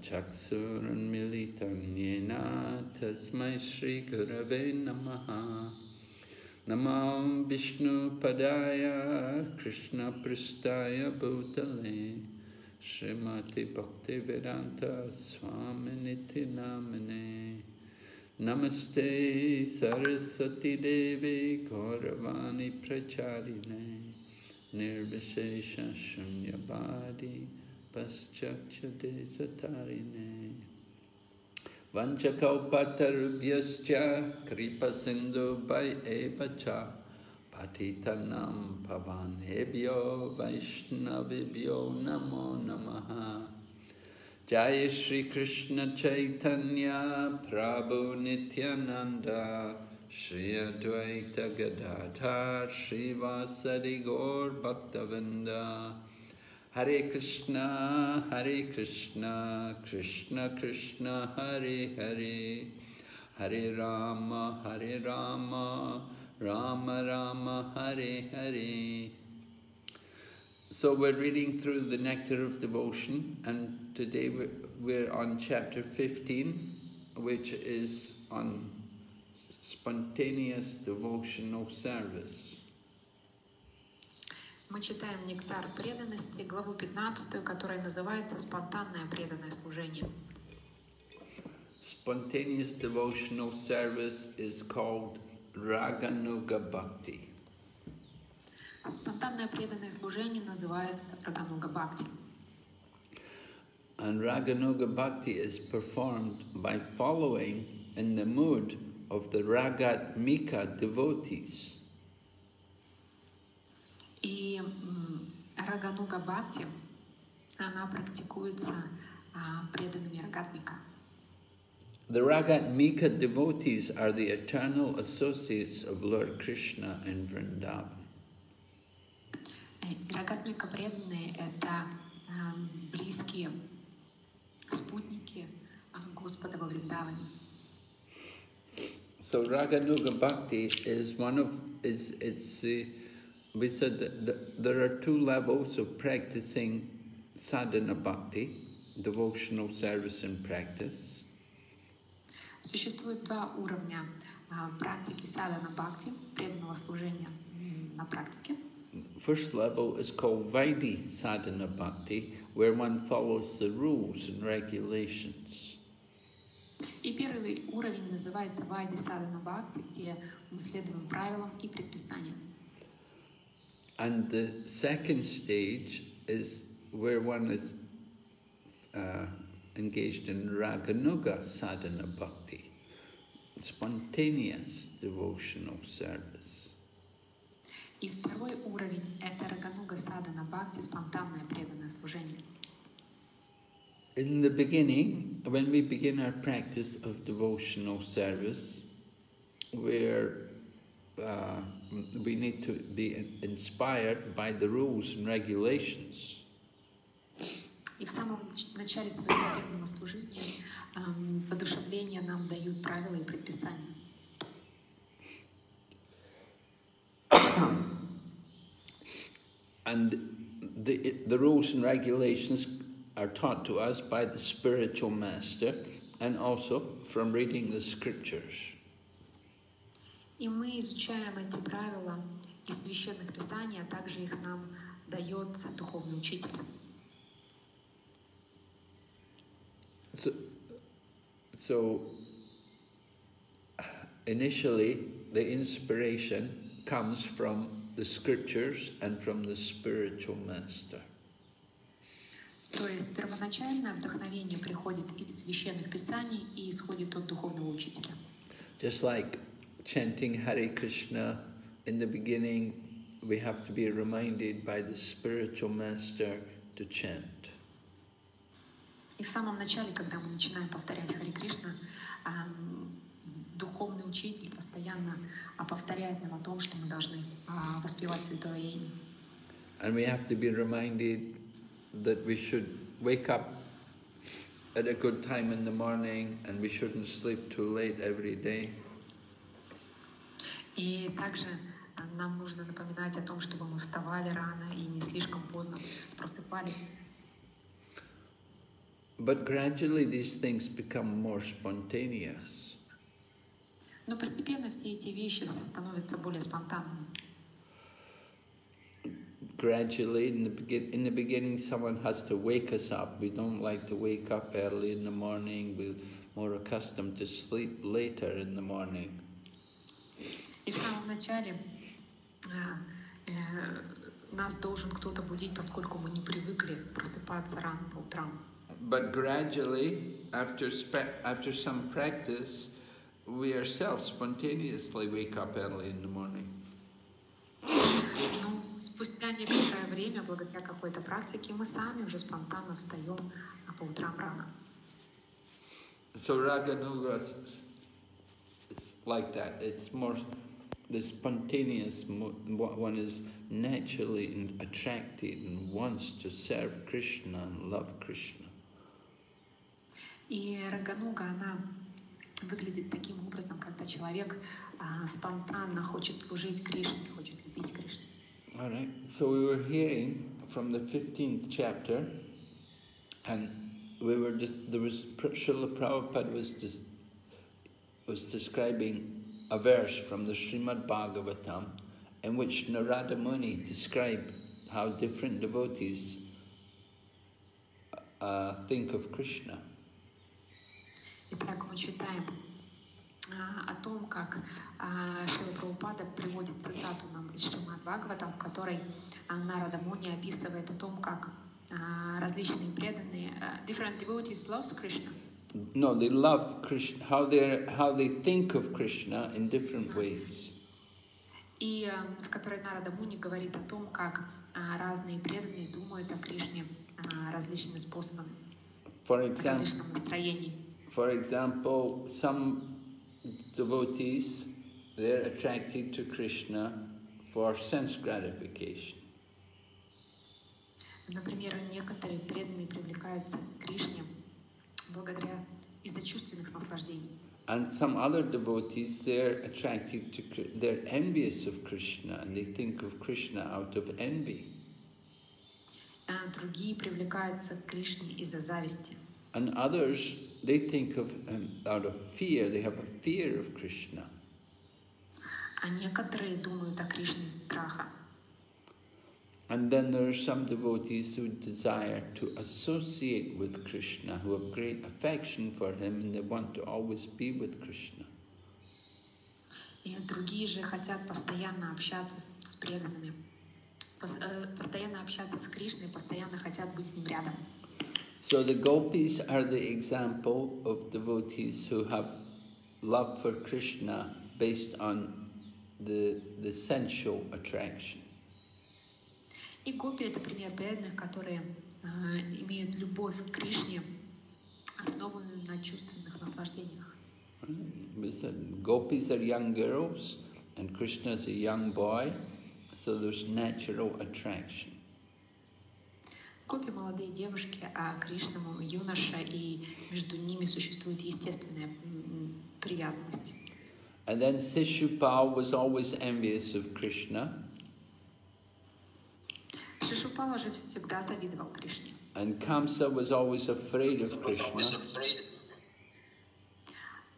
Chaksuranmilitam Yena Tasmai Shri Gurave Namaha Namam Vishnu Padaya Krishna Pristaya Bhutale Srimati Bhakti Vedanta Swaminiti Namane Namaste Saraswati Devi Gauravani Pracharine Nirvishesha Shunyavadi Paschakcha Desatarine Vanchakalpatarubhyascha Kripa Sindhu Vai Evacha Patitanam Pavanebhyo Vaishnavibhyo Namo Namaha Jaya Shri Krishna Chaitanya Prabhu Nityananda Shri Advaita Gadadhar Shiva Vasadi Gaur Bhaktavinda. Hare Krishna Hare Krishna Krishna Krishna Hare Hare. Hare Rama Hare Rama Rama Rama Hare Hare. So we're reading through the Nectar of Devotion and today we're on chapter 15 which is on spontaneous devotional service. Мы читаем «Нектар преданности», главу 15, которая называется «Спонтанное преданное служение». Spontaneous devotional service is called Raganuga Bhakti. Спонтанное преданное служение называется Рагануга Бхакти. And Raganuga Bhakti is performed by following in the mood of the Ragatmika devotees. И Рагануга Бхакти, она практикуется а, преданными Рагатмика. The Ragatmika devotees are the eternal associates of Lord Krishna in Vrindavan. Э, Рагатмика преданные — это близкие спутники а, Господа во Вриндаване. So Raganuga Bhakti is one of is it's the we said that th- there are two levels of practicing sadhana bhakti, devotional service and practice. Существует два уровня а, практики садана бхакти, преданного служения м, на практике. First level is called Vaidhi sadhana bhakti, where one follows the rules and regulations. И первый уровень называется Вайди Садана Бхакти, где мы следуем правилам и предписаниям. And the second stage is where one is uh, engaged in Raganuga sadhana bhakti, spontaneous devotional service. И второй уровень — это Рагануга Садана Бхакти, спонтанное преданное служение. In the beginning, when we begin our practice of devotional service, where uh, we need to be inspired by the rules and regulations. И в самом нач- начале своего преданного служения эм, воодушевление нам дают правила и предписания. And the, the rules and regulations are taught to us by the spiritual master and also from reading the scriptures. И мы изучаем эти правила из священных писаний, а также их нам дает духовный учитель. So, so initially, the inspiration comes from the scriptures and from the spiritual master. То есть первоначальное вдохновение приходит из священных писаний и исходит от духовного учителя. Just like chanting Hare Krishna in the beginning, we have to be reminded by the spiritual master to chant. И в самом начале, когда мы начинаем повторять Хари Кришна, ам, духовный учитель постоянно а, повторяет нам о том, что мы должны а, воспевать Святое Имя. And we have to be reminded that we should wake up at a good time in the morning and we shouldn't sleep too late every day. И также а, нам нужно напоминать о том, чтобы мы вставали рано и не слишком поздно просыпались. But gradually these things become more spontaneous. Но постепенно все эти вещи становятся более спонтанными. Gradually, in the, begin in the beginning, someone has to wake us up. We don't like to wake up early in the morning. We're more accustomed to sleep later in the morning. И в самом начале э, э, нас должен кто-то будить, поскольку мы не привыкли просыпаться рано по утрам. But gradually, after, after some practice, we ourselves spontaneously wake up early in the morning. Спустя некоторое время, благодаря какой-то практике, мы сами уже спонтанно встаем а по утрам рано. So Raganuga it's like that. It's more the spontaneous one is naturally attracted and wants to serve Krishna and love Krishna. И Рагануга, она выглядит таким образом, когда человек а, спонтанно хочет служить Кришне, хочет любить Кришну. All right. So we were hearing from the 15th chapter, and we were just, there was Srila Prabhupada was just, was describing a verse from the Srimad Bhagavatam in which Narada Muni described how different devotees uh, think of Krishna. Итак, мы читаем о том, как Шила Прабхупада приводит цитату нам из Шримад Бхагаватам, в которой Нарада Муни описывает о том, как различные преданные, different devotees loves Krishna. No, they love Krishna, how they how they think of Krishna in different ways. И в которой Нарада Муни говорит о том, как разные преданные думают о Кришне различными способами, For example, различном настроении. For example, some devotees, they're attracted to Krishna for sense gratification. Например, некоторые преданные привлекаются к Кришне благодаря из-за чувственных наслаждений. And some other devotees, they're attracted to, they're envious of Krishna and they think of Krishna out of envy. Другие привлекаются к Кришне из-за зависти. And others, they think of um, out of fear, they have a fear of Krishna. А некоторые думают о Кришне из страха. And then there are some devotees who desire to associate with Krishna, who have great affection for him and they want to always be with Krishna. И другие же хотят постоянно общаться с преданными, постоянно общаться с Кришной, постоянно хотят быть с ним рядом. So the gopis are the example of devotees who have love for Krishna based on the, the sensual attraction. И гопи — это пример преданных, которые э, имеют любовь к Кришне, основанную на чувственных наслаждениях. Gopis are young girls and Krishna is a young boy, so there's natural attraction. Гопи — молодые девушки, а Кришна — юноша, и между ними существует естественная привязанность. And then Sishupal was always envious of Krishna. Шишупала же всегда завидовал Кришне. And Kamsa was always afraid of Krishna.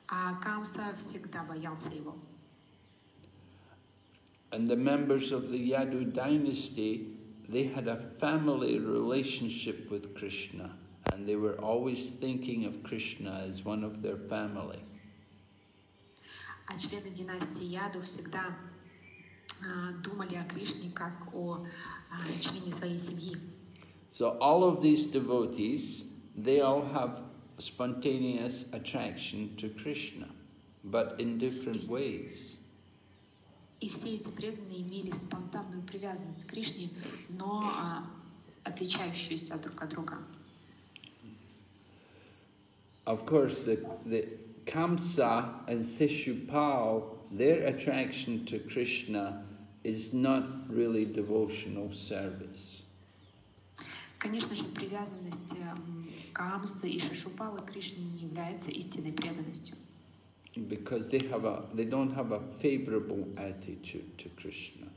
А Камса всегда боялся его. And the members of the Yadu dynasty, they had a family relationship with Krishna. And they were always thinking of Krishna as one of their family. А члены династии Яду всегда думали о Кришне как о члене своей семьи. So all of these devotees, they all have spontaneous attraction to Krishna, but in different ways. И все эти преданные имели спонтанную привязанность к Кришне, но а, отличающуюся друг от друга. Of course, the, the Kamsa and Sishupal, their attraction to Krishna is not really devotional service. Конечно же, привязанность Камсы и Шишупалы к Кришне не является истинной преданностью. because they have a they don't have a favorable attitude to Krishna.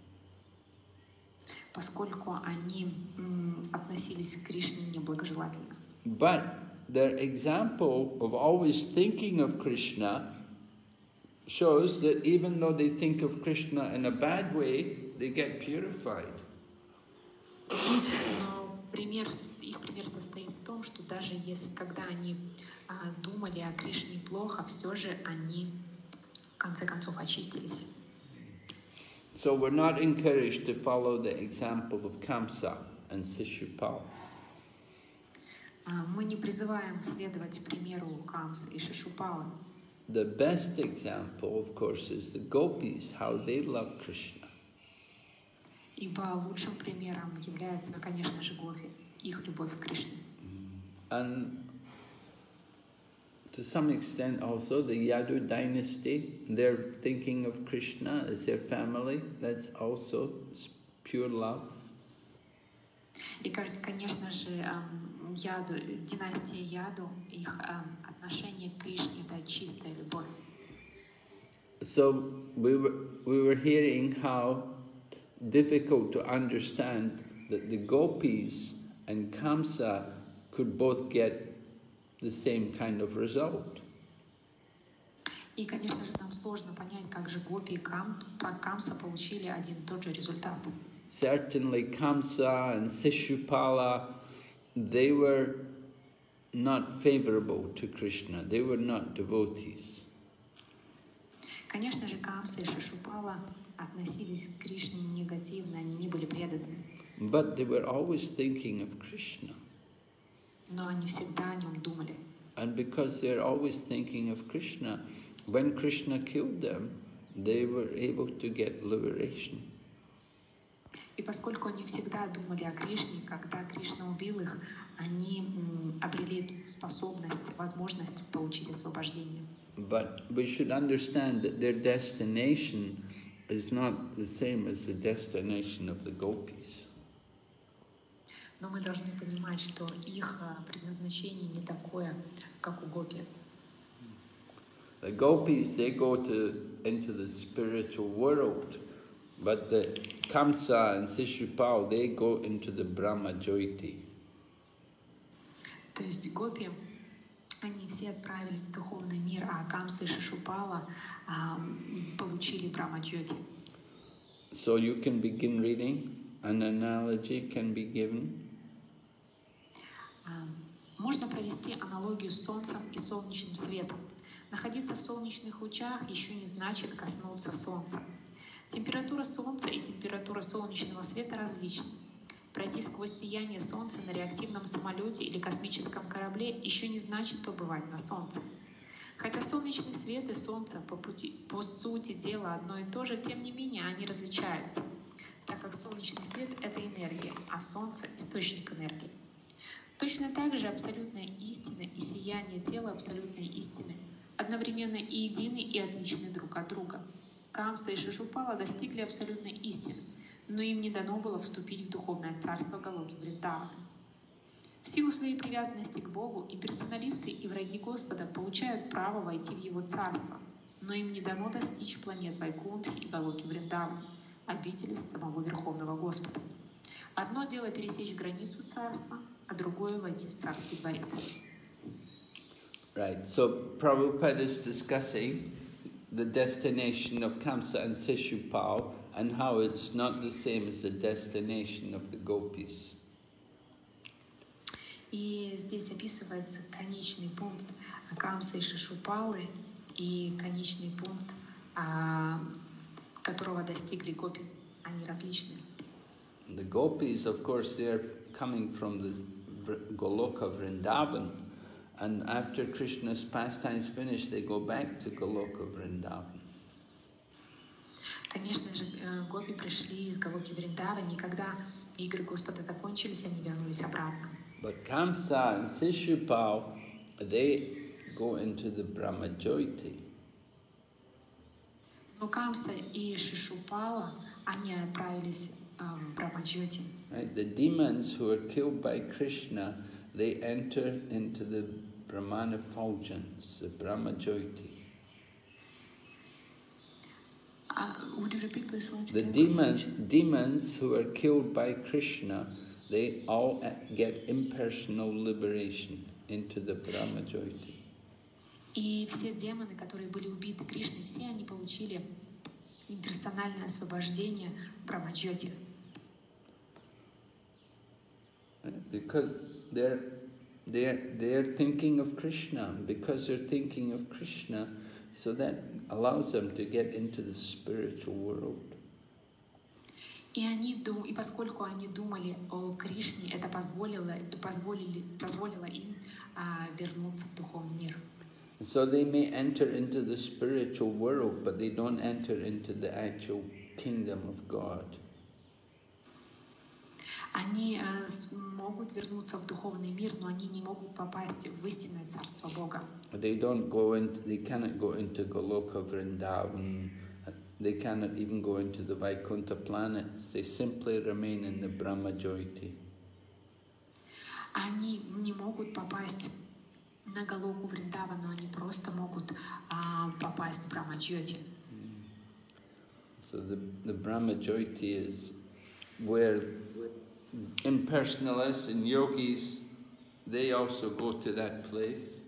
поскольку они м, относились к Кришне неблагожелательно. But their example of always thinking of Krishna shows that even though they think of Krishna in a bad way, they get purified. Пример, их пример состоит в том, что даже если, когда они а, думали о Кришне плохо, все же они в конце концов очистились. So we're not encouraged to follow the example of Kamsa and Sishupal. А, Мы не призываем следовать примеру Камса и Шишупала. The best example, of course, is the gopis, how they love Krishna. Ибо лучшим примером является, конечно же, Гофи, их любовь к Кришне. And to some extent also the Yadu dynasty, they're thinking of Krishna as their family. That's also pure love. И, кон- конечно же, эм, Яду, династия Яду, их эм, отношение к Кришне — это чистая любовь. So we were, we were hearing how difficult to understand that the gopis and Kamsa could both get the same kind of result. И, конечно же, нам сложно понять, как же Гопи и Кам, Па- Камса получили один и тот же результат. Certainly Kamsa and Sishupala, they were not favorable to Krishna. They were not devotees. Конечно же, Камса и Шишупала относились к Кришне негативно, они не были преданными, But they were always thinking of Krishna. но они всегда о нем думали. And because they're always thinking of Krishna, when Krishna killed them, they were able to get liberation. И поскольку они всегда думали о Кришне, когда Кришна убил их, они обрели способность, возможность получить освобождение. But we should understand that their destination is not the same as the destination of the gopis. Но мы должны понимать, что их а, предназначение не такое, как у Гопи. The gopis, they go to, into the spiritual world, but the Kamsa and Sishupal, they go into the Brahma Jyoti. То есть Гопи, они все отправились в духовный мир, а Камса и Шишупала м, получили Брамаджоти. So you can begin reading, an analogy can be given. А, Можно провести аналогию с Солнцем и солнечным светом. Находиться в солнечных лучах еще не значит коснуться Солнца. Температура Солнца и температура солнечного света различны. Пройти сквозь сияние Солнца на реактивном самолете или космическом корабле еще не значит побывать на Солнце. Хотя солнечный свет и Солнце по, пути, по сути дела одно и то же, тем не менее они различаются, так как солнечный свет — это энергия, а Солнце — источник энергии. Точно так же абсолютная истина и сияние тела абсолютной истины одновременно и едины, и отличны друг от друга. Камса и Шишупала достигли абсолютной истины, но им не дано было вступить в духовное царство Галоки Вриндавана. В силу своей привязанности к Богу и персоналисты, и враги Господа получают право войти в Его царство, но им не дано достичь планет Вайкунтхи и Галоки Вриндавана, обители самого Верховного Господа. Одно дело пересечь границу царства, а другое войти в царский дворец. Right, so Prabhupada is discussing the destination of Kamsa and Sishupal and how it's not the same as the destination of the gopis. И здесь описывается конечный пункт Камса и Шишупалы и конечный пункт, а, которого достигли гопи. Они различны. The gopis, of course, they're coming from the Vr- Goloka Vrindavan, and after Krishna's pastimes finish, they go back to Goloka Vrindavan. Конечно же, э, гопи пришли из Галоки Вриндавани, и когда игры Господа закончились, они вернулись обратно. But Kamsa and Sishupal, they go into the Brahmajyoti. Но Камса и Шишупала, они отправились э, в Брамаджоти. Right? The demons who are killed by Krishna, they enter into the Brahmana effulgence, the Brahmajyoti. would you repeat please once The demons, demons who are killed by Krishna, they all get impersonal liberation into the Brahmajyoti. И все демоны, которые были убиты Кришной, все они получили имперсональное освобождение в Брамаджоте. Because they're, they're, they're thinking of Krishna. Because they're thinking of Krishna, so that allows them to get into the spiritual world. И, они, дум- и поскольку они думали о Кришне, это позволило, позволили, позволило им а, вернуться в духовный мир. So they may enter into the spiritual world, but they don't enter into the actual kingdom of God. Они э, могут вернуться в духовный мир, но они не могут попасть в истинное царство Бога. They don't go into, they cannot go into Goloka Vrindavan, they cannot even go into the Vaikuntha planets, they simply remain in the Brahmajyoti. Они не могут попасть на Галоку Вриндава, но они просто могут а, попасть в Брамаджоти. So the, the Brahmajyoti is where impersonalists and yogis, they also go to that place.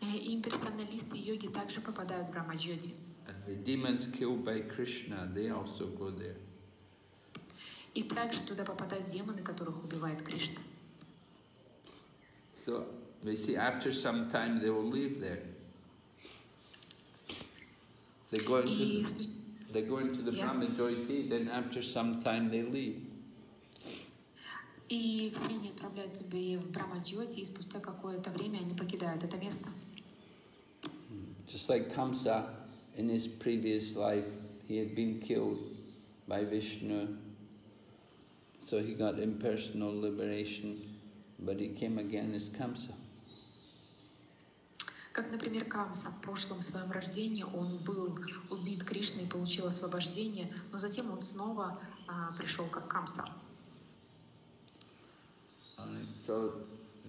Э, И имперсоналисты и йоги также попадают в Брамаджоти. And the demons killed by Krishna, they also go there. И также туда попадают демоны, которых убивает Кришна. So we see after some time they will leave there. They go into И, the, спустя- they go into the Yeah. Brahmajyoti, then after some time they leave. И все они отправляются бы в Брамаджоти, и спустя какое-то время они покидают это место. Just like Kamsa, in his previous life, he had been killed by Vishnu, so he got impersonal liberation, but he came again as Kamsa. Как, например, Камса в прошлом своем рождении он был убит Кришной и получил освобождение, но затем он снова а, пришел как Камса. Alright, So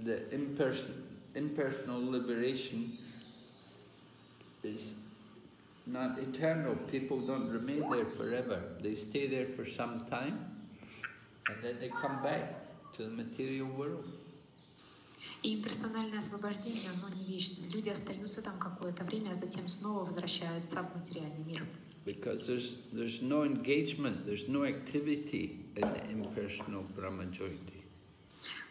the imperson, impersonal liberation is not eternal. People don't remain there forever. They stay there for some time and then they come back to the material world. И имперсональное освобождение, оно не вечно. Люди остаются там какое-то время, а затем снова возвращаются в материальный мир. Because there's, there's no engagement, there's no activity in the impersonal Brahmajyoti.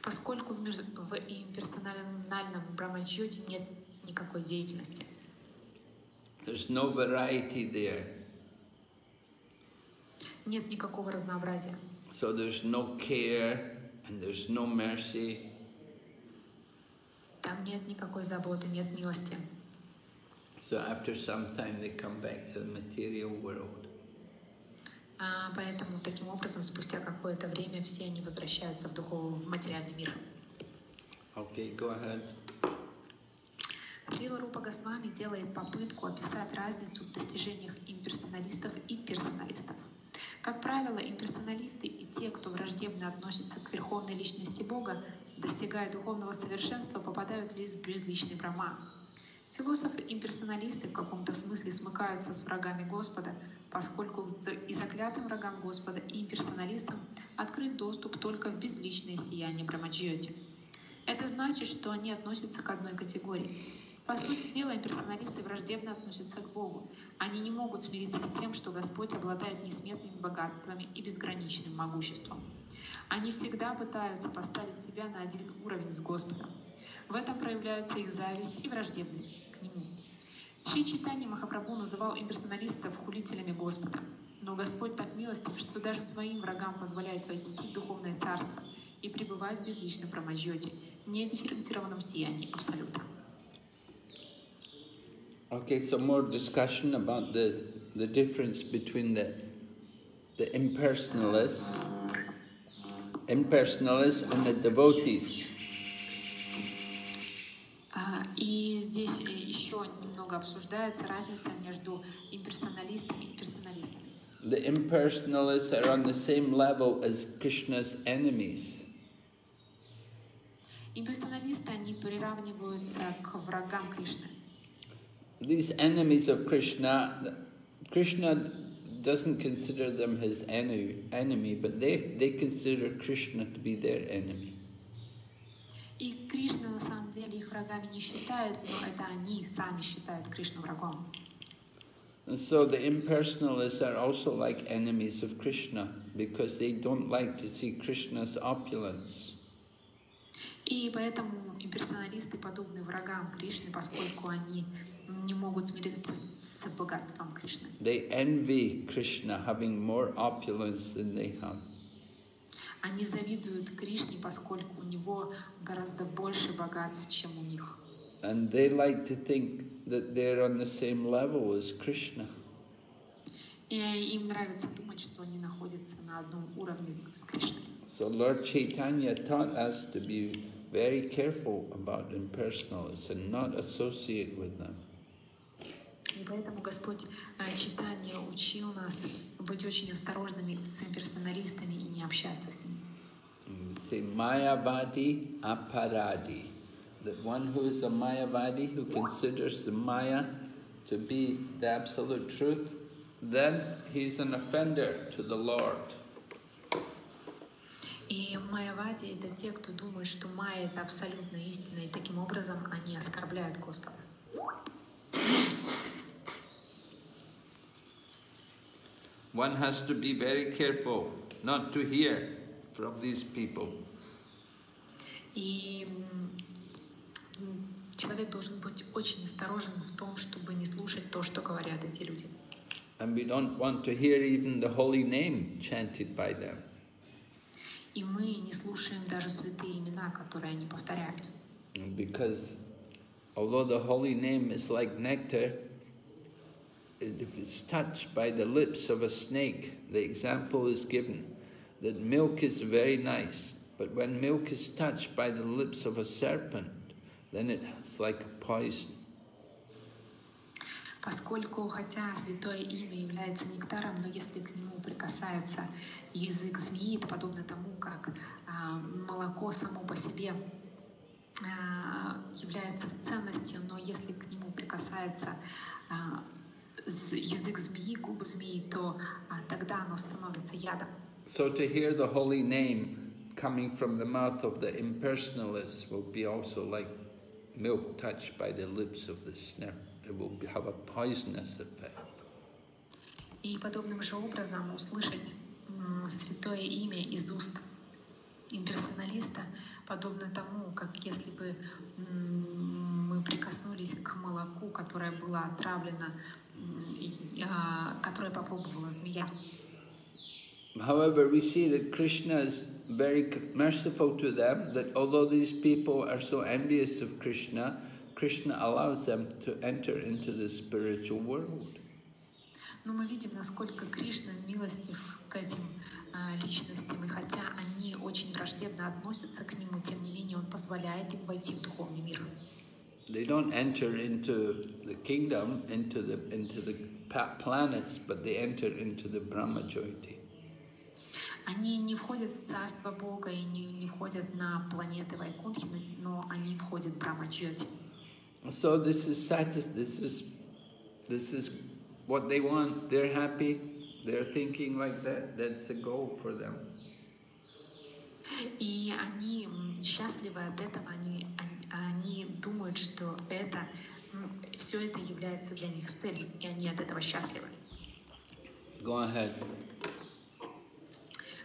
Поскольку в, в имперсональном Брамаджоте нет никакой деятельности. There's no variety there. Нет никакого разнообразия. So there's no care and there's no mercy. Там нет никакой заботы, нет милости. So after some time they come back to the material world. А, Поэтому таким образом спустя какое-то время все они возвращаются в духовный, в материальный мир. Okay, go ahead. Шрила Рупа Госвами делает попытку описать разницу в достижениях имперсоналистов и персоналистов. Как правило, имперсоналисты и те, кто враждебно относится к верховной личности Бога, достигая духовного совершенства, попадают лишь в безличный брахма. Философы-имперсоналисты в каком-то смысле смыкаются с врагами Господа, поскольку и заклятым врагам Господа, и имперсоналистам открыт доступ только в безличное сияние Брамаджьоти. Это значит, что они относятся к одной категории. По сути дела, имперсоналисты враждебно относятся к Богу. Они не могут смириться с тем, что Господь обладает несметными богатствами и безграничным могуществом. Они всегда пытаются поставить себя на один уровень с Господом. В этом проявляются их зависть и враждебность к Нему. Шри Читани Махапрабху называл имперсоналистов хулителями Господа. Но Господь так милостив, что даже своим врагам позволяет войти в духовное царство и пребывать в безличном промаджоте, недифференцированном сиянии Абсолюта. Okay, so more discussion about the, the difference between the, the impersonalists, impersonalists and the devotees. немного обсуждается разница между имперсоналистами и персоналистами. The impersonalists are on the same level as Krishna's enemies. Имперсоналисты, они приравниваются к врагам Кришны. These enemies of Krishna, Krishna doesn't consider them his enemy, enemy but they, they consider Krishna to be their enemy. И Кришна на самом деле их врагами не считают, но это они сами считают Кришну врагом. And so the impersonalists are also like enemies of Krishna because they don't like to see Krishna's opulence. И поэтому имперсоналисты подобны врагам Кришны, поскольку они не могут смириться с богатством Кришны. They envy Krishna having more opulence than they have. Они завидуют Кришне, поскольку у него гораздо больше богатств, чем у них. And they like to think that they're on the same level as Krishna. И им нравится думать, что они находятся на одном уровне с Кришной. So Lord Chaitanya taught us to be very careful about impersonalists and not associate with them. И поэтому Господь э, Читание учил нас быть очень осторожными с имперсоналистами и не общаться с ними. Mm, Say Mayavadi Aparadi. That one who is a Mayavadi, who considers the Maya to be the absolute truth, then he's an offender to the Lord. И майявади — это те, кто думает, что майя — это абсолютная истина, и таким образом они оскорбляют Господа. One has to be very careful not to hear from these people. И м, м, человек должен быть очень осторожен в том, чтобы не слушать то, что говорят эти люди. And we don't want to hear even the holy name chanted by them. И мы не слушаем даже святые имена, которые они повторяют. Because although the holy name is like nectar, if it's touched by the lips of a snake, the example is given that milk is very nice, but when milk is touched by the lips of a serpent, then it's like poison. Поскольку, хотя святое имя является нектаром, но если к нему прикасается язык змеи, это подобно тому, как а, молоко само по себе а, является ценностью, но если к нему прикасается а, язык змеи, губы змеи, то а, тогда оно становится ядом. So to hear the holy name coming from the mouth of the impersonalists will be also like milk touched by the lips of the snake. It will have a poisonous effect. И подобным же образом услышать святое имя из уст имперсоналиста подобно тому, как если бы мы прикоснулись к молоку, которое было отравлено, а, которое попробовала змея. However, we see that Krishna is very c- merciful to them, that although these people are so envious of Krishna, Krishna allows them to enter into the spiritual world. Но мы видим, насколько Кришна милостив к этим а, личностям, и хотя они очень враждебно относятся к нему, тем не менее он позволяет им войти в духовный мир. They don't enter into the kingdom, into the, into the pa- planets, but they enter into the Brahmajyoti. Они не входят в Царство Бога и не, не входят на планеты Вайкунхи, но они входят в Брамаджьоти. So this is satis- this is this is what they want. They're happy. They're thinking like that. That's the goal for them. И они счастливы от этого, они, они думают, что это, все это является для них целью, и они от этого счастливы. Go ahead.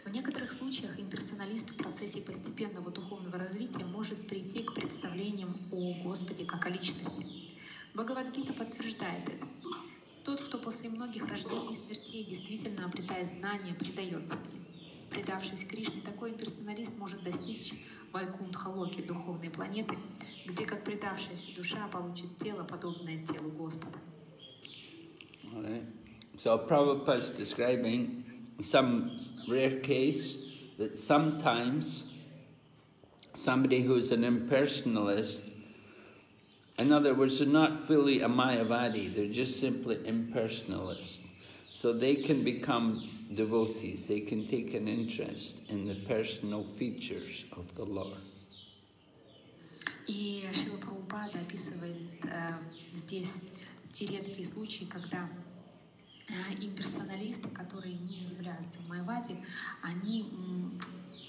В некоторых случаях имперсоналист в процессе постепенного духовного развития может прийти к представлениям о Господе как о личности. Бхагавадгита подтверждает это. Тот, кто после многих рождений и смертей действительно обретает знания, предается мне. Предавшись Кришне, такой имперсоналист может достичь Вайкунтха-Локи, духовной планеты, где как предавшаяся душа получит тело, подобное телу Господа. So Prabhupada is describing some rare case that sometimes somebody who's an impersonalist, in other words, they're not fully a Mayavadi, they're just simply impersonalists. So they can become devotees, they can take an interest in the personal features of the Lord. И Шила Прабхупада описывает э, здесь те редкие случаи, когда Э, Имперсоналисты, которые не являются майвади, они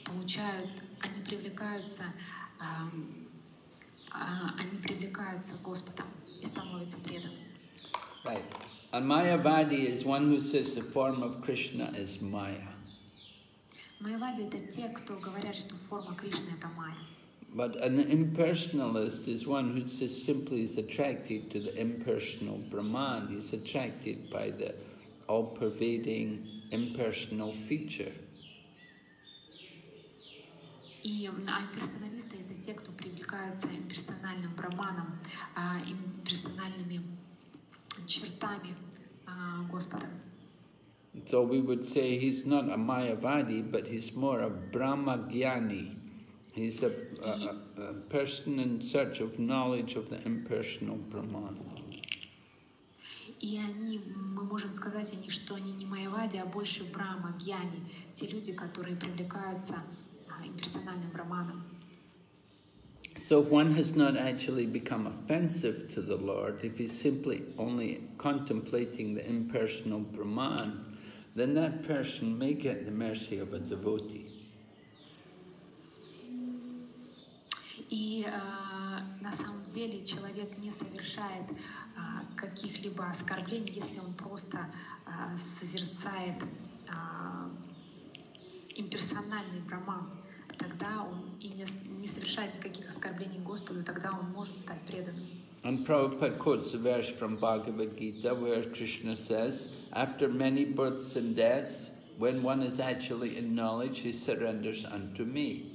получают, они привлекаются, ам, а, они привлекаются Господом и становятся преданными. Right. A Mayavadi is one who says the form of Krishna is Maya. Майвади — это те, кто говорят, что форма Кришны — это майя. But an impersonalist is one who just simply is attracted to the impersonal Brahman. He's attracted by the all-pervading impersonal feature. И м, а имперсоналисты — это те, кто привлекаются имперсональным браманом, а, имперсональными чертами а, Господа. So we would say he's not a Mayavadi, but he's more a Brahmagyani. He's a, a, a, a person in search of knowledge of the impersonal Brahman. И они, мы можем сказать о них, что они не майавади, а больше брама, гьяни, те люди, которые привлекаются а, имперсональным браманом. So one has not actually become offensive to the Lord if he's simply only contemplating the impersonal Brahman, then that person may get the mercy of a devotee. И э, на самом деле человек не совершает а, каких-либо оскорблений, если он просто а, созерцает а, имперсональный браман. Тогда он и не, совершает никаких оскорблений Господу, тогда он может стать преданным. And Prabhupada quotes a verse from Bhagavad Gita where Krishna says, After many births and deaths, when one is actually in knowledge, he surrenders unto me.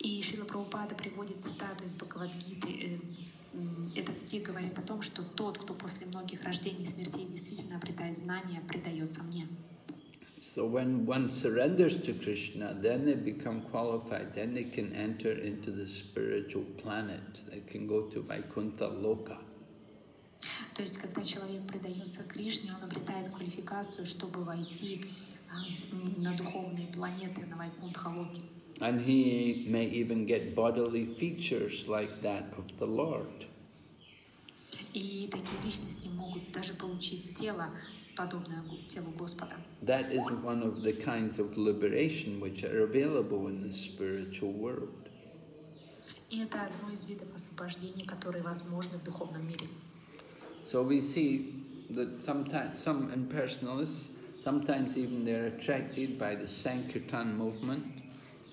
И Шила Прабхупада приводит цитату из Бхагавадгиты. Э, Этот стих говорит о том, что тот, кто после многих рождений и смертей действительно обретает знания, предается мне. So when one surrenders to Krishna, then they become qualified, then they can enter into the spiritual planet. They can go to Vaikuntha Loka. То есть, когда человек предается Кришне, он обретает квалификацию, чтобы войти а, на духовные планеты, на Вайкунтхалоки. And he may even get bodily features like that of the Lord. И такие личности могут даже получить тело, подобное Гу- телу Господа. That is one of the kinds of liberation which are available in the spiritual world. И это одно из видов освобождения, которые возможны в духовном мире. So we see that sometimes some impersonalists, sometimes even they're attracted by the Sankirtan movement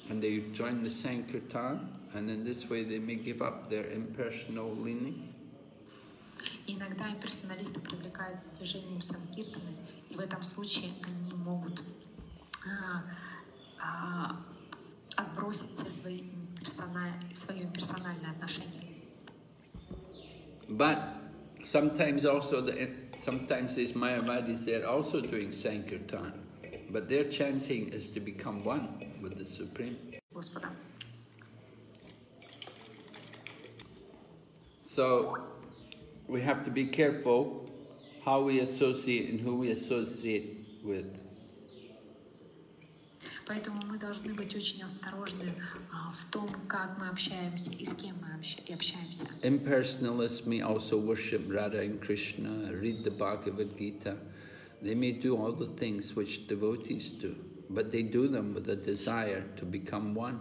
and they join the Sankirtan and in this way they may give up their impersonal leaning. И иногда имперсоналисты привлекаются движением Санкиртаны, и в этом случае они могут а, а, отбросить все свои имперсональ- свое имперсональное отношение. But sometimes also, the, sometimes these Mayavadis, they're also doing Sankirtan, but their chanting is to become one with the Supreme. Господа. So we have to be careful how we associate and who we associate with. Поэтому мы должны быть очень осторожны а, в том, как мы общаемся и с кем мы общ- и общаемся. Impersonalists may also worship Radha and Krishna, read the Bhagavad Gita. They may do all the things which devotees do, but they do them with a desire to become one.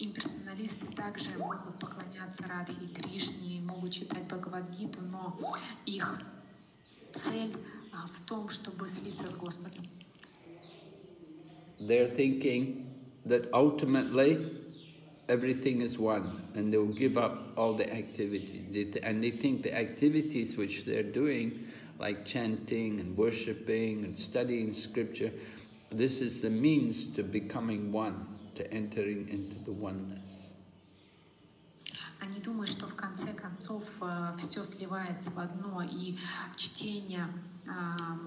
Имперсоналисты также могут поклоняться Радхе и Кришне, могут читать Бхагавадгиту, но их цель а, в том, чтобы слиться с Господом. They're thinking that ultimately everything is one and they'll give up all the activity. They- And they think the activities which they're doing, like chanting and worshipping and studying scripture, this is the means to becoming one, to entering into the oneness. Они думают, что в конце концов все сливается в одно, и чтение а,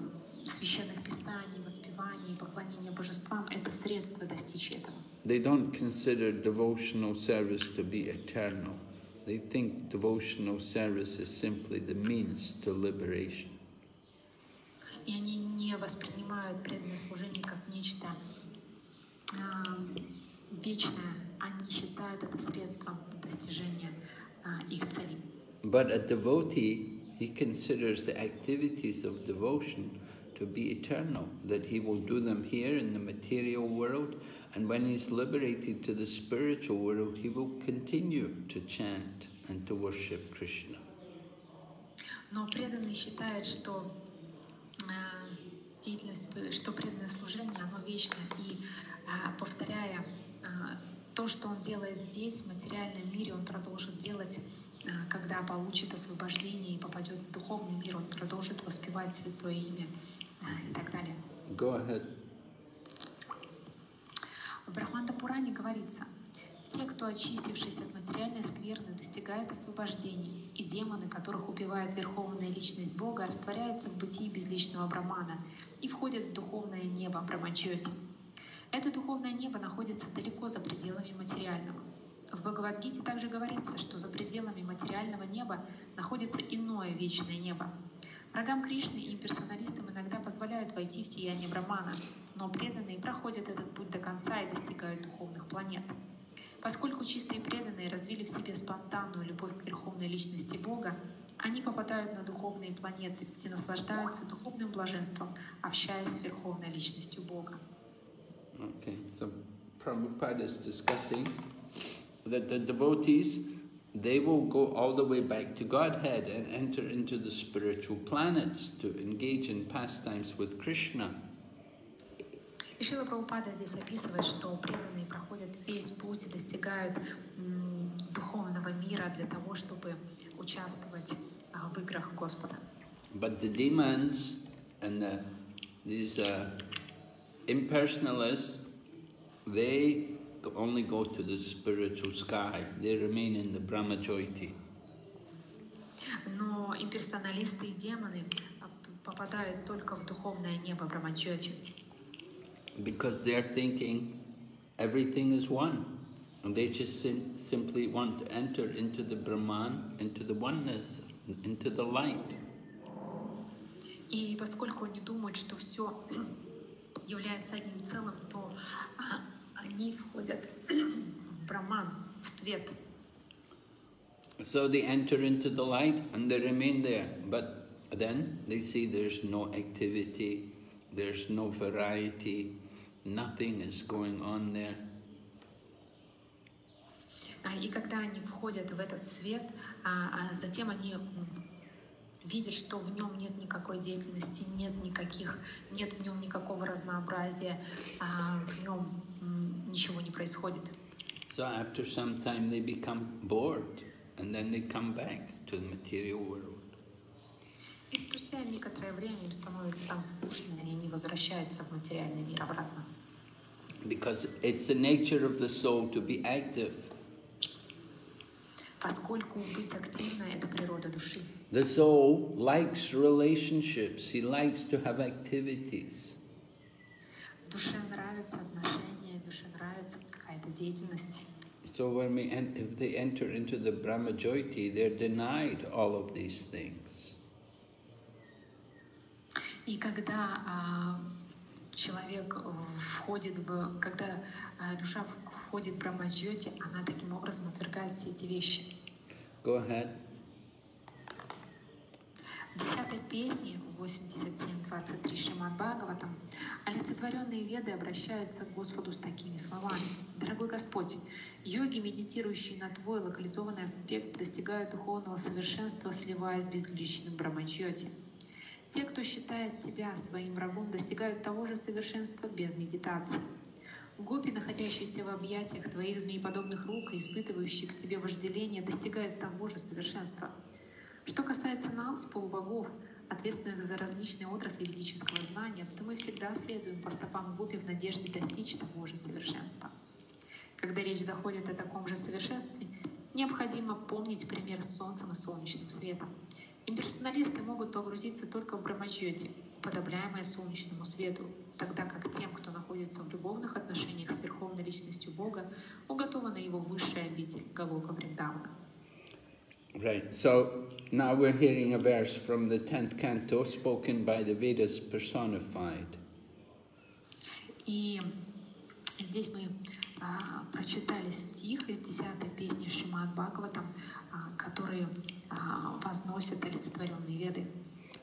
священных писаний, воспеваний, поклонение божествам — это средство достичь этого. They don't consider devotional service to be eternal. They think devotional service is simply the means to liberation. И они не воспринимают преданное служение как нечто а, вечное. Они считают это средством достижения а, их целей. But a devotee he considers the activities of devotion to be eternal, that he will do them here in the material world, and when he's liberated to the spiritual world, he will continue to chant and to worship Krishna. Но преданный считает, что э, деятельность, что преданное служение, оно вечно. И э, повторяя э, то, что он делает здесь, в материальном мире, он продолжит делать, когда получит освобождение и попадет в духовный мир, он продолжит воспевать Святое Имя и так далее. Go ahead. В Брахманда Пуране говорится, те, кто, очистившись от материальной скверны, достигает освобождения, и демоны, которых убивает Верховная Личность Бога, растворяются в бытии безличного Брамана и входят в духовное небо Брамачоти. Это духовное небо находится далеко за пределами материального. В Бхагавадгите также говорится, что за пределами материального неба находится иное вечное небо. Врагам Кришны и имперсоналистам иногда позволяют войти в сияние Брамана, но преданные проходят этот путь до конца и достигают духовных планет. Поскольку чистые преданные развили в себе спонтанную любовь к Верховной Личности Бога, они попадают на духовные планеты, где наслаждаются духовным блаженством, общаясь с Верховной Личностью Бога. Okay, so Prabhupada is discussing that the devotees, they will go all the way back to Godhead and enter into the spiritual planets to engage in pastimes with Krishna. И Шила Прабхупада здесь описывает, что преданные проходят весь путь и достигают м, духовного мира для того, чтобы участвовать а, в играх Господа. But the demons and the, these uh, impersonalists, they only go to the spiritual sky. They remain in the Brahmajyoti. Но имперсоналисты и демоны а, попадают только в духовное небо Брамачоти, because they're thinking everything is one. And they just sim- simply want to enter into the Brahman, into the oneness, into the light. И поскольку они думают, что все является одним целым, то а, они входят в Браман, в свет. So they enter into the light and they remain there. But then they see there's no activity, there's no variety, nothing is going on there. А, И когда они входят в этот свет, а, а затем они видят, что в нем нет никакой деятельности, нет никаких, нет в нем никакого разнообразия, а, в нем ничего не происходит. So after some time they become bored and then they come back to the material world. И спустя некоторое время им становится там скучно, и они возвращаются в материальный мир обратно. Because it's the nature of the soul to be active. Поскольку быть активной — это природа души. The soul likes relationships, he likes to have activities. Душе нравятся отношения, душе нравится какая-то деятельность. So when we en- if they enter into the Brahmajyoti, they're denied all of these things. И когда а, человек входит в, когда а, душа входит в Брамаджоти, она таким образом отвергает все эти вещи. Go ahead. Десятой песне 87.23 Шримад Бхагаватам олицетворенные веды обращаются к Господу с такими словами. Дорогой Господь, йоги, медитирующие на Твой локализованный аспект, достигают духовного совершенства, сливаясь с безличным Брамаджоти. Те, кто считает Тебя своим врагом, достигают того же совершенства без медитации. Гопи, находящиеся в объятиях Твоих змееподобных рук и испытывающие к Тебе вожделение, достигают того же совершенства. Что касается нас, полубогов, ответственных за различные отрасли ведического знания, то мы всегда следуем по стопам Гопи в надежде достичь того же совершенства. Когда речь заходит о таком же совершенстве, необходимо помнить пример с Солнцем и солнечным светом. Имперсоналисты могут погрузиться только в Брамаджоти, уподобляемое солнечному свету, тогда как тем, кто находится в любовных отношениях с Верховной Личностью Бога, уготована его высшая обитель Галока Вриндавана. Right, so now we're hearing a verse from the 10th canto spoken by the Vedas personified. И здесь мы а, прочитали стих из 10 песни Шримад Бхагаватам, а, который а, возносит носят олицетворенные веды.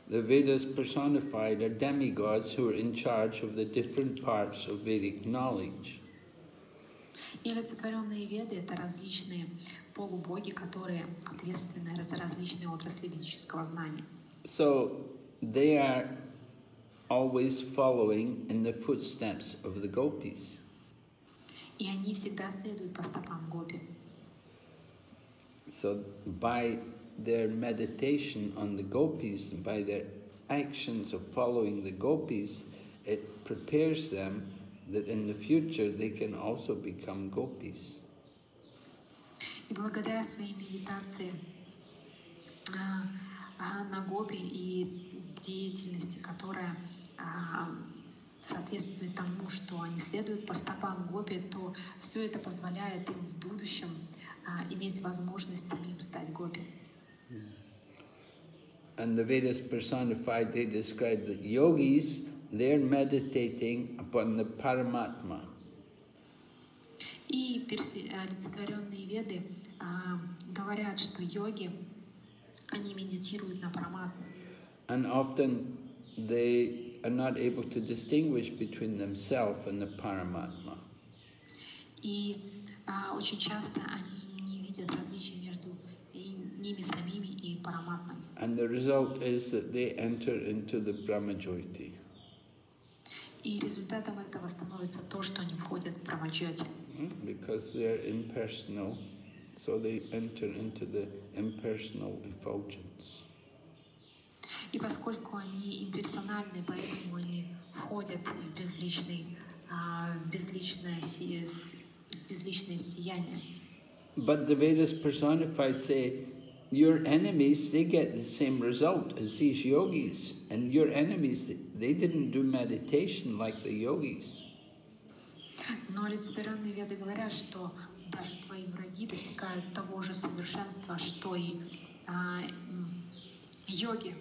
The Vedas personified are demigods who are in charge of the different parts of Vedic knowledge. И олицетворенные веды — это различные полубоги, которые ответственны за различные отрасли ведического знания. So they are always following in the footsteps of the gopis. И они всегда следуют по стопам гопи. So by their meditation on the gopis, by their actions of following the gopis, it prepares them that in the future they can also become gopis. Благодаря своей медитации а, а, на гопи и деятельности, которая а, соответствует тому, что они следуют по стопам гопи, то все это позволяет им в будущем иметь возможность самим стать гопи. And the Vedas personified, they describe that yogis, they're meditating upon the Paramatma. И персви- олицетворенные веды а, говорят, что йоги, они медитируют на параматму. And often they are not able to distinguish between themselves and the Paramatma. И а, очень часто они не видят различий между ними самими и параматмой. And the result is that they enter into the Brahmajyoti. И результатом этого становится то, что они входят в Брамаджоти. Hmm? Because they're impersonal, so they enter into the impersonal effulgence. И поскольку они имперсональны, поэтому они входят в безличный, а, безличное, си- безличное сияние. But the Vedas personified say, your enemies, they get the same result as these yogis. And your enemies, they didn't do meditation like the yogis. Но олицетворенные веды говорят, что даже твои враги достигают того же совершенства, что и а, м, йоги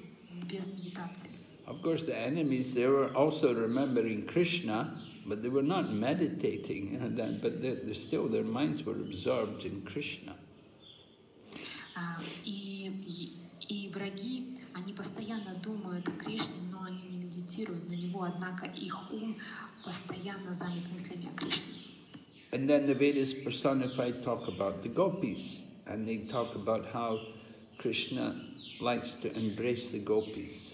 без медитации. Of course, the enemies, they were also remembering Krishna, but they were not meditating. And then, but they, they still, their minds were absorbed in Krishna. А, И, и, и враги, они постоянно думают о Кришне, но они не медитируют на него, однако их ум постоянно занят мыслями о Кришне. And then the Vedas personified talk about the gopis, and they talk about how Krishna likes to embrace the gopis.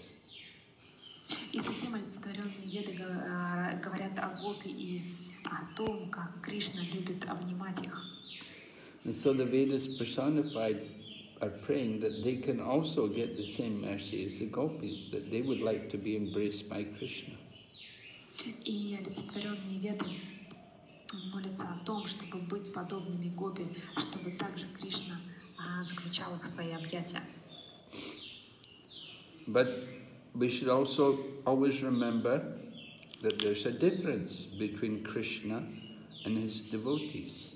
И затем олицетворенные веды а, говорят о гопи и о том, как Кришна любит обнимать их. And so the Vedas personified are praying that they can also get the same mercy as the gopis, that they would like to be embraced by Krishna. И олицетворенные веды молятся о том, чтобы быть подобными гопи, чтобы также Кришна а, заключал их в свои объятия. But we should also always remember that there's a difference between Krishna and his devotees.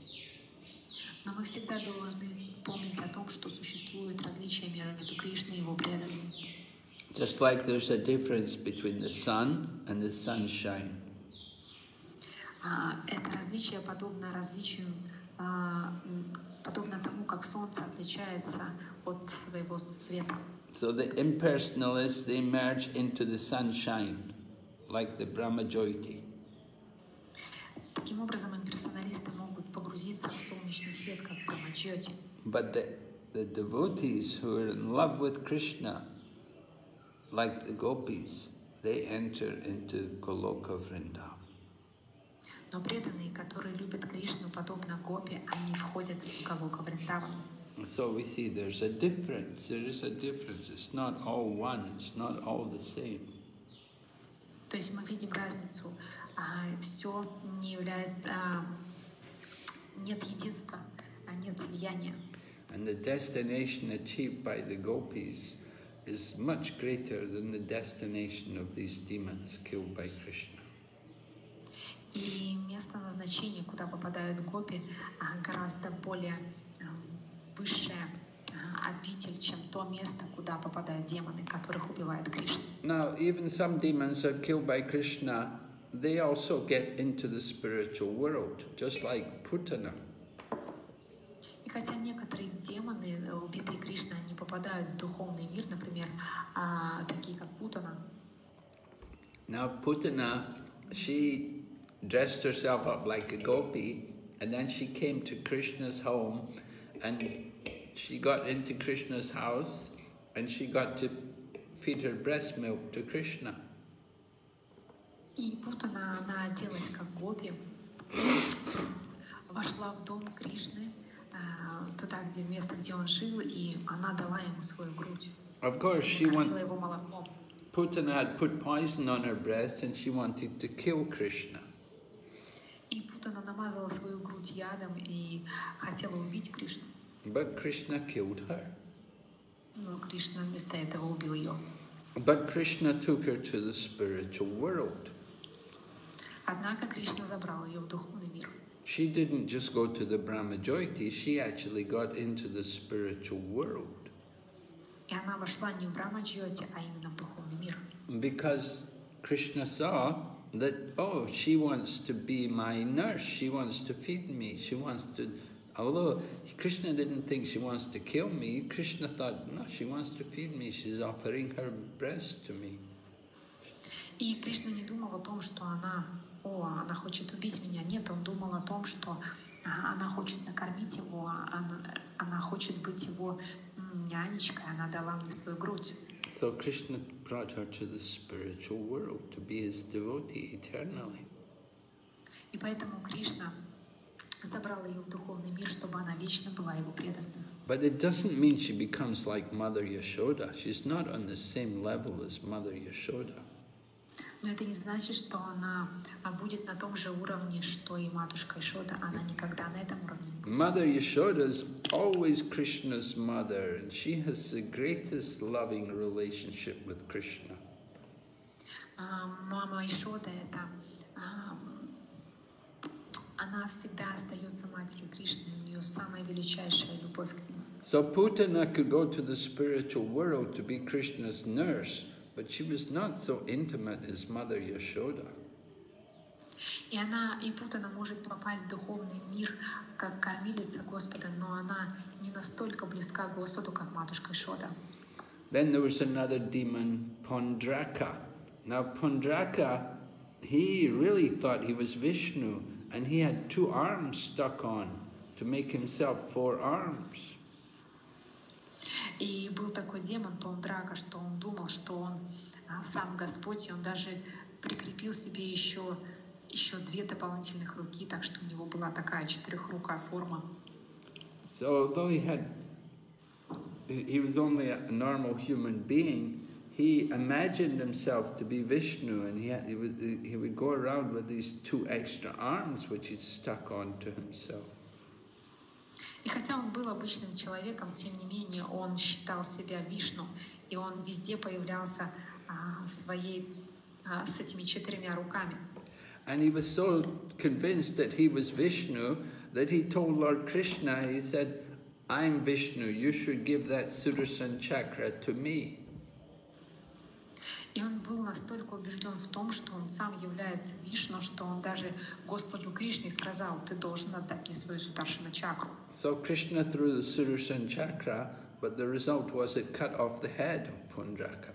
Но мы всегда должны помнить о том, что существует различие между Кришной и его преданными. Just like there's a difference between the sun and the sunshine. А, Это различие подобно различию, а, подобно тому, как Солнце отличается от своего света. So the impersonalists, they merge into the sunshine, like the Brahmajyoti. Таким образом, имперсоналисты могут погрузиться в солнечный свет, как Брамаджоте. But the, the devotees who are in love with Krishna, like the gopis, they enter into Goloka Vrindavan. Но преданные, которые любят Кришну, подобно Гопи, они входят в Галока Вриндавану. So we see there's a difference. There is a difference. It's not all one. It's not all the same. То есть мы видим разницу. все не является... а, нет единства, а нет слияния. And the destination achieved by the gopis is much greater than the destination of these demons killed by Krishna. И место назначения, куда попадают гопи, а, гораздо более а, высшая а, обитель, чем то место, куда попадают демоны, которых убивает Кришна. Now, even some demons are killed by Krishna. They also get into the spiritual world, just like Putana. Хотя некоторые демоны, э, убитые Кришной, они попадают в духовный мир, например, а, такие как Путана. Now Putana, she dressed herself up like a gopi and then she came to Krishna's home and she got into Krishna's house and she got to feed her breast milk to Krishna. И Путана, она оделась как гопи, вошла в дом Кришны, э, туда, где место, где он жил, и она дала ему свою грудь. Of course, she кормила want, его молоком. Putana had put poison on her breast and she wanted to kill Krishna. И Путана намазала свою грудь ядом и хотела убить Кришну. But Krishna killed her. Но Кришна вместо этого убил ее. But Krishna took her to the spiritual world. Однако Кришна забрал ее в духовный. She didn't just go to the Brahmajyoti, she actually got into the spiritual world. И она вошла не в Брамаджьоте, а именно в духовный мир. Because Krishna saw that, oh, she wants to be my nurse, she wants to feed me, she wants to. Although Krishna didn't think she wants to kill me, Krishna thought, no, she wants to feed me, she's offering her breast to me. И Кришна не думал о том, что она, о, она хочет убить меня. Нет, он думал о том, что а, она хочет накормить его, она, она хочет быть его нянечкой, она дала мне свою грудь. So Krishna brought her to the spiritual world to be his devotee eternally. И поэтому Кришна забрал ее в духовный мир, чтобы она вечно была его преданной. But it doesn't mean she becomes like Mother Yashoda. She's not on the same level as Mother Yashoda. Но это не значит, что она а, будет на том же уровне, что и матушка Ишода. Она никогда на этом уровне не будет. Mother Yashoda is always Krishna's mother, and she has the greatest loving relationship with Krishna. А, Мама Ишода это а, она всегда остается матерью Кришны, у нее самая величайшая любовь к нему. So Putana could go to the spiritual world to be Krishna's nurse, but she was not so intimate as Mother Yashoda. И она, и Путана может попасть в духовный мир как кормилица Господа, но она не настолько близка к Господу, как матушка Ишода. Then there was another demon, Pondraka. Now Pondraka, he really thought he was Vishnu, and he had two arms stuck on to make himself four arms. И был такой демон Тондрака, что он думал, что он а, сам Господь, и он даже прикрепил себе еще, еще две дополнительных руки, так что у него была такая четырехрукая форма. So although he had, he was only a normal human being, he imagined himself to be Vishnu, and he, had, he, would, he would go around with these two extra arms which he stuck onto himself. И хотя он был обычным человеком, тем не менее он считал себя Вишну, и он везде появлялся а, своей, а, с этими четырьмя руками. And he was so convinced that he was Vishnu that he told Lord Krishna, he said, I'm Vishnu, you should give that Sudarshan chakra to me. И он был настолько убежден в том, что он сам является Вишну, что он даже Господу Кришне сказал, ты должен отдать мне свою Сударшина чакру. So Krishna threw the Sudarshan chakra, but the result was it cut off the head of Pundraka.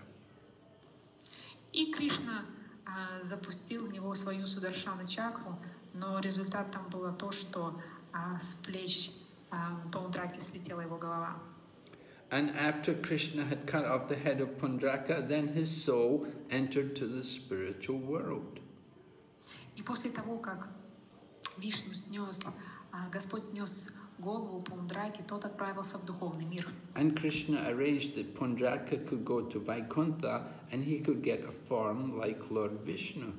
И Кришна а, запустил в него свою Сударшана чакру, но результатом было то, что а, с плеч а, Паудраки слетела его голова. And after Krishna had cut off the head of Pundraka, then his soul entered to the spiritual world. И после того, как Вишну снес, а, Господь снес голову Паудраки, тот отправился в духовный мир. And Krishna arranged that Pundraka could go to Vaikuntha and he could get a form like Lord Vishnu.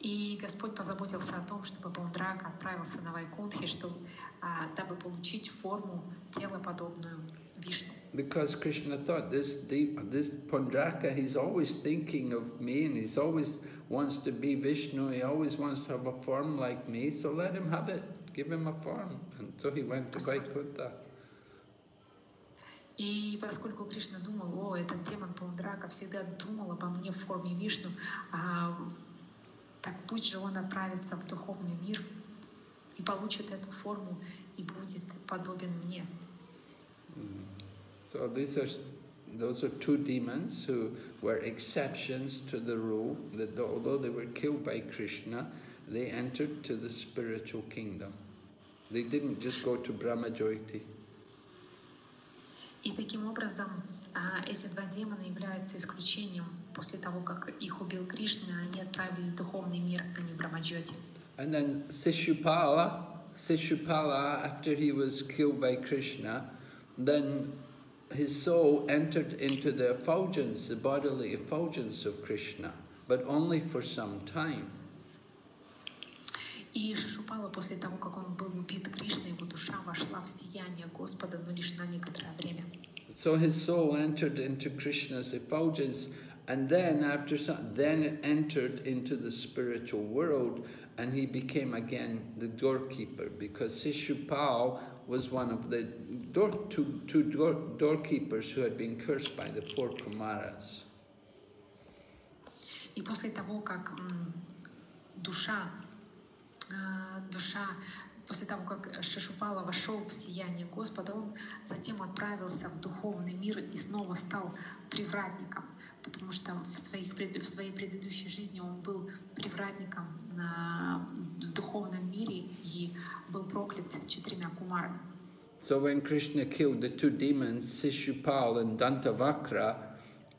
И Господь позаботился о том, чтобы Паундрака отправился на Вайкунтхи, чтобы, а, дабы получить форму, тело подобную Вишну. Because Krishna thought this deep, this Pundraka, he's always thinking of me and he's always wants to be Vishnu, he always wants to have a form like me, so let him have it, give him a form. And so he went to Vaikuntha. И поскольку Кришна думал, о, этот демон Паундрака всегда думал обо мне в форме Вишну, а, так пусть же он отправится в духовный мир и получит эту форму и будет подобен мне. So these are, those are two demons who were exceptions to the rule that although they were killed by Krishna, they entered to the spiritual kingdom. They didn't just go to Brahmajyoti. И таким образом а, эти два демона являются исключением. После того, как их убил Кришна, они отправились в духовный мир, а не в Брамаджоти. And then Sishupala, Sishupala, after he was killed by Krishna, then his soul entered into the effulgence, the bodily effulgence of Krishna, but only for some time. И Шишупала после того, как он был убит Кришной, его душа вошла в сияние Господа, но лишь на некоторое время. So his soul entered into Krishna's effulgence, and then after some, then it entered into the spiritual world, and he became again the doorkeeper because Sishupal was one of the door, two, two door, doorkeepers who had been cursed by the four Kumaras. И после того, как м, душа душа, после того, как Шишупала вошел в сияние Господа, он затем отправился в духовный мир и снова стал привратником, потому что в, своих, в своей предыдущей жизни он был привратником на, в духовном мире и был проклят четырьмя кумарами. So when Krishna killed the two demons, Sishupal and Dantavakra,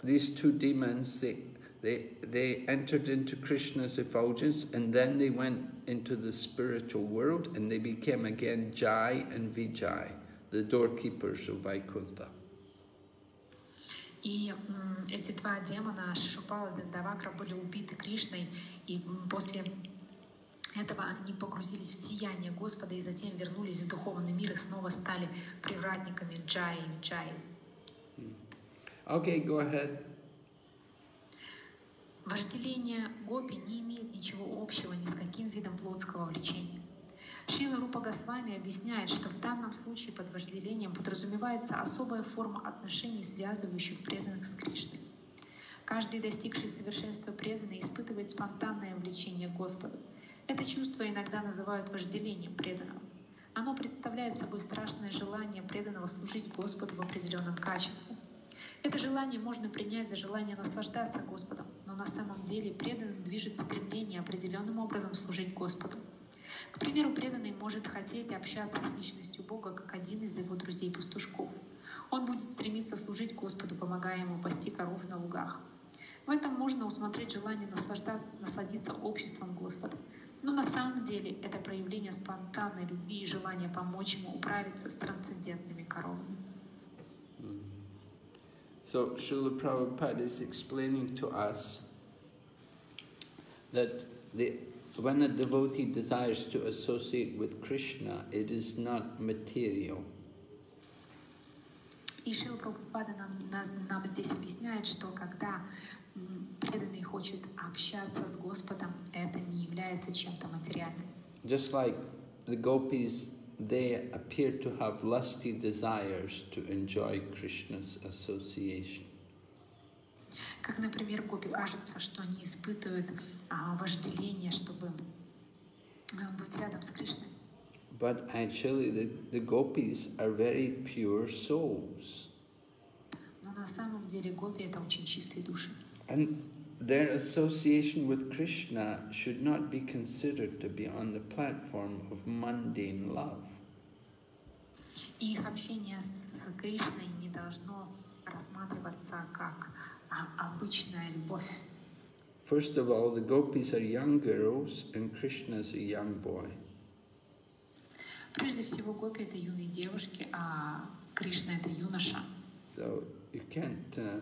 these two demons, they They, they entered into Krishna's effulgence and then they went into the spiritual world and they became again Jai and Vijay, the doorkeepers of Vaikuntha. И эти два демона, Шишупала и Дандавакра, были убиты Кришной, и после этого они погрузились в сияние Господа и затем вернулись в духовный мир и снова стали привратниками Джай и Джай. Okay, go ahead. Вожделение гопи не имеет ничего общего ни с каким видом плотского влечения. Шила Рупа Госвами объясняет, что в данном случае под вожделением подразумевается особая форма отношений, связывающих преданных с Кришной. Каждый достигший совершенства преданный испытывает спонтанное влечение к Господу. Это чувство иногда называют вожделением преданного. Оно представляет собой страшное желание преданного служить Господу в определенном качестве – это желание можно принять за желание наслаждаться Господом, но на самом деле преданным движет стремление определенным образом служить Господу. К примеру, преданный может хотеть общаться с личностью Бога как один из его друзей-пастушков. Он будет стремиться служить Господу, помогая ему пасти коров на лугах. В этом можно усмотреть желание насладиться обществом Господа. Но на самом деле это проявление спонтанной любви и желания помочь ему управиться с трансцендентными коровами. So Srila Prabhupada is explaining to us that the, when a devotee desires to associate with Krishna, it is not material. И Шила Прабхупада нам, нам здесь объясняет, что когда преданный хочет общаться с Господом, это не является чем-то материальным. Just like the gopis they appear to have lusty desires to enjoy Krishna's association. Как, например, гопи кажется, что они испытывают а, вожделение, чтобы быть рядом с Кришной. But actually, the, the gopis are very pure souls. Но на самом деле гопи это очень чистые души. And their association with Krishna should not be considered to be on the platform of mundane love. И их общение с Кришной не должно рассматриваться как обычная любовь. First of all, the gopis are young girls and Krishna is a young boy. Прежде всего, гопи — это юные девушки, а Кришна — это юноша. So you can't... Uh,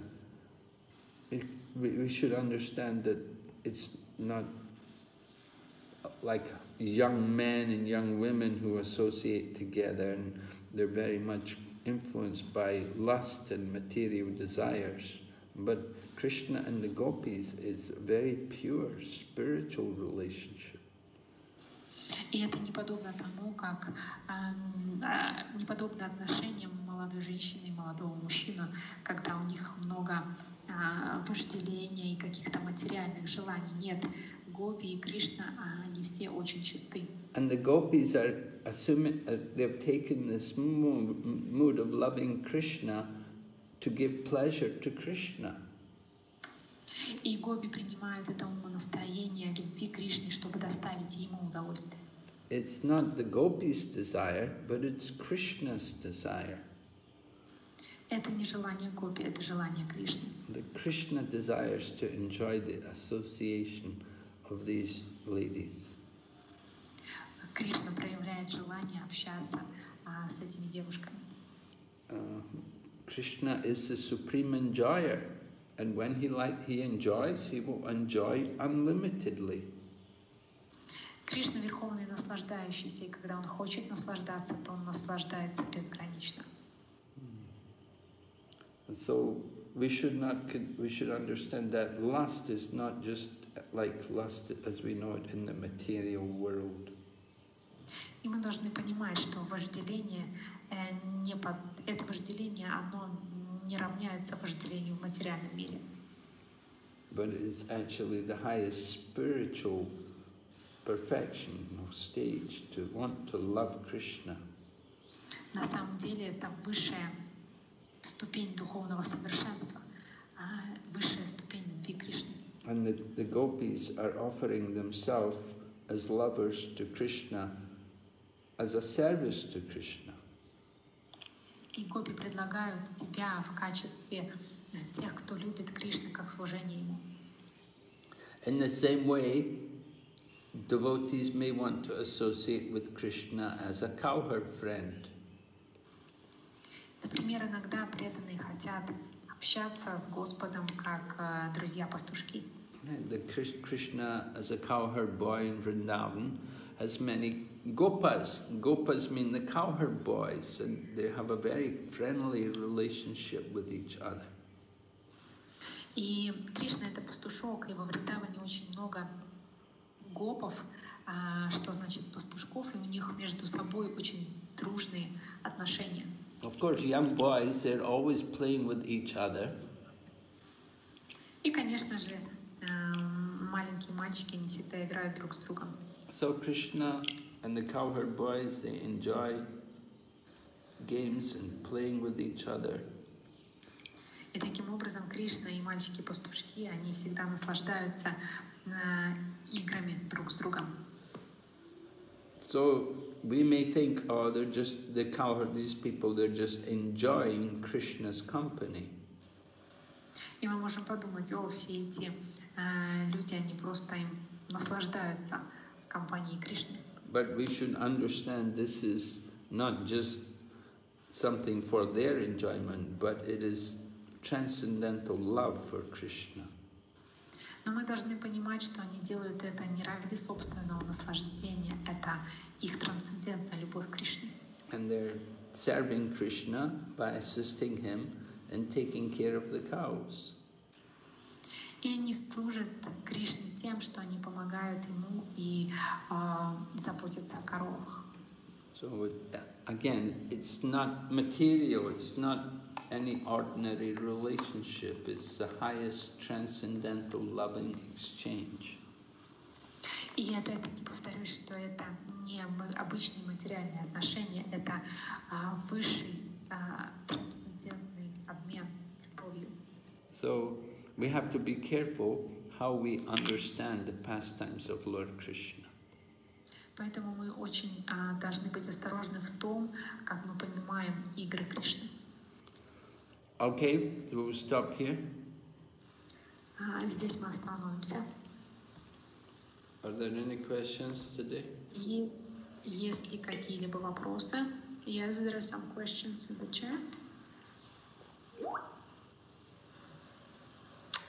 it, we, we should understand that it's not like young men and young women who associate together and they're very much influenced by lust and material desires. But Krishna and the gopis is a very pure spiritual relationship. И это не подобно тому, как э, не подобно отношениям молодой женщины и молодого мужчины, когда у них много э, вожделения и каких-то материальных желаний. Нет, Гопи и Кришна, а, они все очень чисты. And the gopis are assuming uh, they've taken this mo- mood of loving Krishna to give pleasure to Krishna. И гопи принимают это умонастроение любви Кришны, чтобы доставить ему удовольствие. It's not the gopis' desire, but it's Krishna's desire. Это не желание гопи, это желание Кришны. The Krishna desires to enjoy the association of these ladies. Кришна проявляет желание общаться а, с этими девушками. Uh, Krishna is the supreme enjoyer, and when he like he enjoys, he will enjoy unlimitedly. Кришна верховный наслаждающийся, и когда он хочет наслаждаться, то он наслаждается безгранично. And so we should not con- we should understand that lust is not just like lust as we know it in the material world. И мы должны понимать, что вожделение э, не под... это вожделение, оно не равняется вожделению в материальном мире. but it's actually the highest spiritual perfection or stage to want to love Krishna. На самом деле это высшая ступень духовного совершенства, а, высшая ступень любви Кришны. And the, the gopis are offering themselves as lovers to Krishna as a service to Krishna. И гопи предлагают себя в качестве э, тех, кто любит Кришну как служение ему. In the same way, devotees may want to associate with Krishna as a cowherd friend. Например, иногда преданные хотят общаться с Господом как э, друзья-пастушки. The Krish- Krishna, as a cowherd boy in Vrindavan, has many gopas. Gopas mean the cowherd boys, and they have a very friendly relationship with each other. И Кришна это пастушок, и во Вриндаване очень много гопов, а, что значит пастушков, и у них между собой очень дружные отношения. Of course, young boys, they're always playing with each other, И, конечно же, эм, маленькие мальчики не всегда играют друг с другом. so Krishna and the cowherd boys, they enjoy games and playing with each other. И таким образом Кришна и мальчики-пастушки, они всегда наслаждаются э, играми друг с другом. So we may think, oh, they're just the cowherd, these people, they're just enjoying Krishna's company. И мы можем подумать, о, все эти э, люди, они просто им наслаждаются компанией Кришны. But we should understand this is not just something for their enjoyment, but it is transcendental love for Krishna. Но мы должны понимать, что они делают это не ради собственного наслаждения, это их трансцендентная любовь к Кришне. And they're serving Krishna by assisting him in taking care of the cows. И они служат Кришне тем, что они помогают ему и э, заботятся о коровах. So it, again, it's not material, it's not any ordinary relationship, it's the highest transcendental loving exchange. И опять-таки повторюсь, что это не обычные материальные отношения, это а, высший а, трансцендентный обмен любовью. So we have to be careful how we understand the pastimes of Lord Krishna. Поэтому мы очень а, должны быть осторожны в том, как мы понимаем игры Кришны. Okay, we'll stop here. А, здесь мы остановимся. Are there any questions today? И есть ли какие-либо вопросы? Yes, there are some questions in the chat.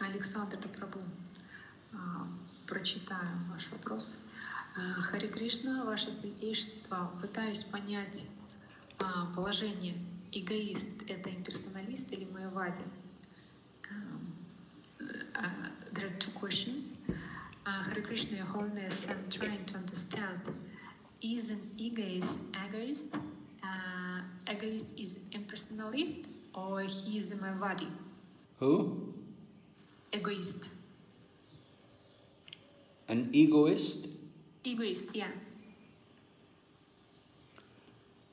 Александр Добробу, а, прочитаю ваш вопрос. А, Хари Кришна, ваше святейшество, пытаюсь понять а, положение эгоист — это имперсоналист или? Um, uh, there are two questions. Uh, Hare Krishna, Your Holiness, I'm trying to understand. Is an egoist egoist? Uh, egoist is impersonalist or he is a Mayavadi? Who? Egoist. An egoist, Egoist, yeah.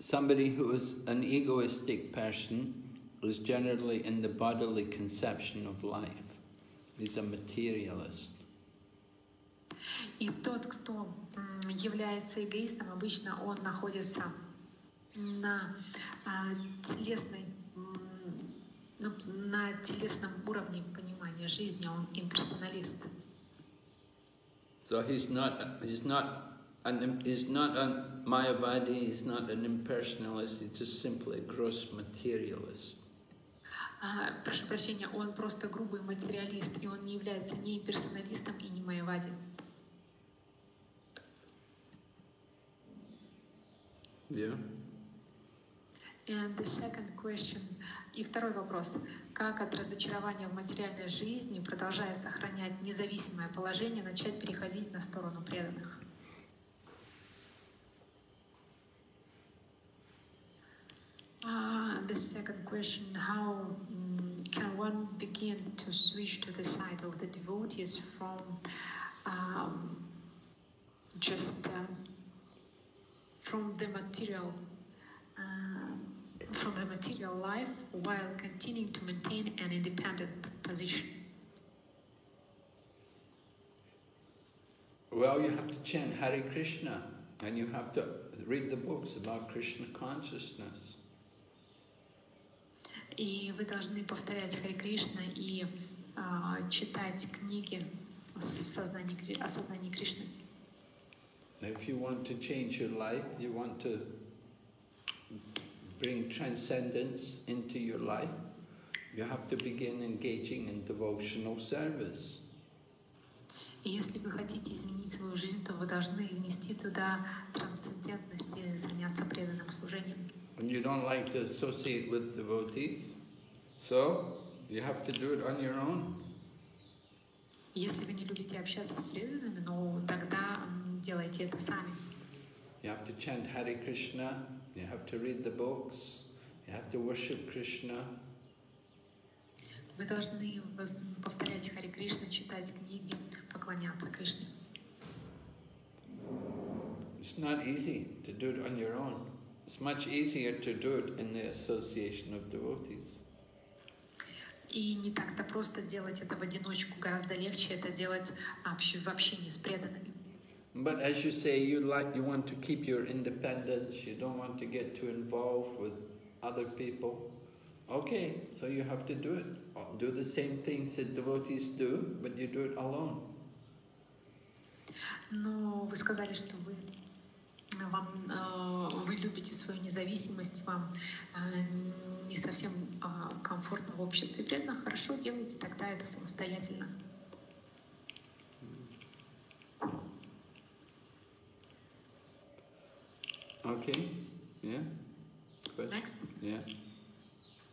somebody who is an egoistic person, is generally in the bodily conception of life. He's a materialist. И тот, кто м, является эгоистом, обычно он находится на а, телесной, м, на, телесном уровне понимания жизни, он имперсоналист. So he's not, he's not, an, he's not a Mayavadi, he's not an impersonalist, he's just simply a gross materialist. А, прошу прощения, он просто грубый материалист, и он не является ни имперсоналистом и не майавади. Yeah? And the second question. И второй вопрос. Как от разочарования в материальной жизни, продолжая сохранять независимое положение, начать переходить на сторону преданных? Uh, the second question, how can one begin to switch to the side of the devotees from um, just um, from the material uh, from the material life while continuing to maintain an independent position? Well, you have to chant Hare Krishna and you have to read the books about Krishna consciousness. И вы должны повторять Харе Кришна и а, читать книги в сознании, Кри- о сознании Кришны. If you want to change your life, you want to bring transcendence into your life, you have to begin engaging in devotional service. И если вы хотите изменить свою жизнь, то вы должны внести туда трансцендентность и заняться преданным служением. And you don't like to associate with devotees, so you have to do it on your own. Если вы не любите общаться с преданными, ну тогда м, делайте это сами. You have to chant Hare Krishna, you have to read the books, you have to worship Krishna, Вы должны вос- повторять Харе Кришна, читать книги, поклоняться Кришне. It's not easy to do it on your own. It's much easier to do it in the association of devotees. И не так-то просто делать это в одиночку, гораздо легче это делать общ- в общении с преданными. But as you say, you like you want to keep your independence. You don't want to get too involved with other people. Okay, so you have to do it. Do the same things that devotees do, but you do it alone. Но вы сказали, что вы вам, э, вы любите свою независимость, вам э, не совсем э, комфортно в обществе преданных. Хорошо, делайте тогда это самостоятельно. Okay. Yeah. Good. Next. Yeah.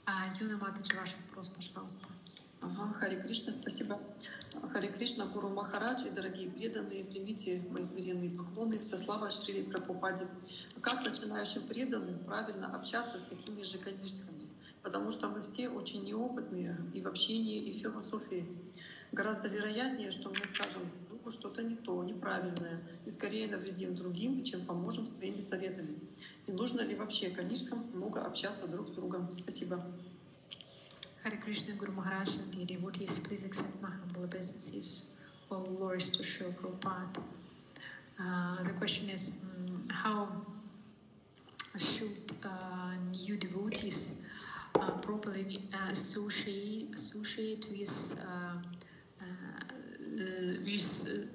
А, Юна Матаджи, ваш вопрос, пожалуйста. Ага, Харе Кришна, спасибо. Харе Кришна, Гуру Махарадж и дорогие преданные, примите мои смиренные поклоны. Вся слава Шрили Прабхупаде. Как начинающим преданным правильно общаться с такими же конечными? Потому что мы все очень неопытные и в общении, и в философии. Гораздо вероятнее, что мы скажем другу что-то не то, неправильное, и скорее навредим другим, чем поможем своими советами. И нужно ли вообще конечным много общаться друг с другом? Спасибо. Hare Krishna Guru Maharaj and the devotees, please accept my humble obeisances. All glories to Sri Prabhupada. Uh, the question is, mm, how should uh, new devotees uh, properly uh, associate, associate with, uh, uh, with,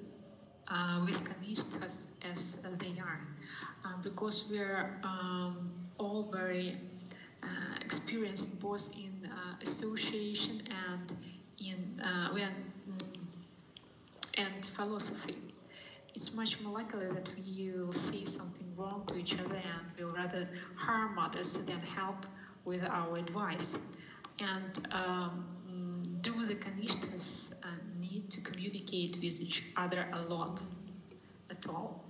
uh, with Kanishtas as they are? Uh, because we are um, all very uh, experienced both in uh, association and in uh, when, mm, and philosophy. It's much more likely that we will say something wrong to each other and we'll rather harm others than help with our advice. And um, mm, do the kanishtas uh, to communicate with each other a lot at all?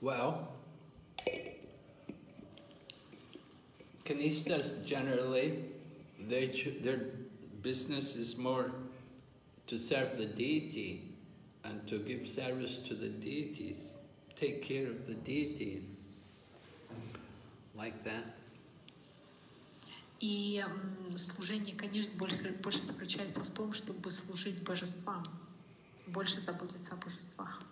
Well, Kanishtas generally, they they're business is more to serve the deity and to give service to the deities, take care of the deity, like that. И служение, конечно, больше, больше заключается в том, чтобы служить божествам, больше заботиться о божествах.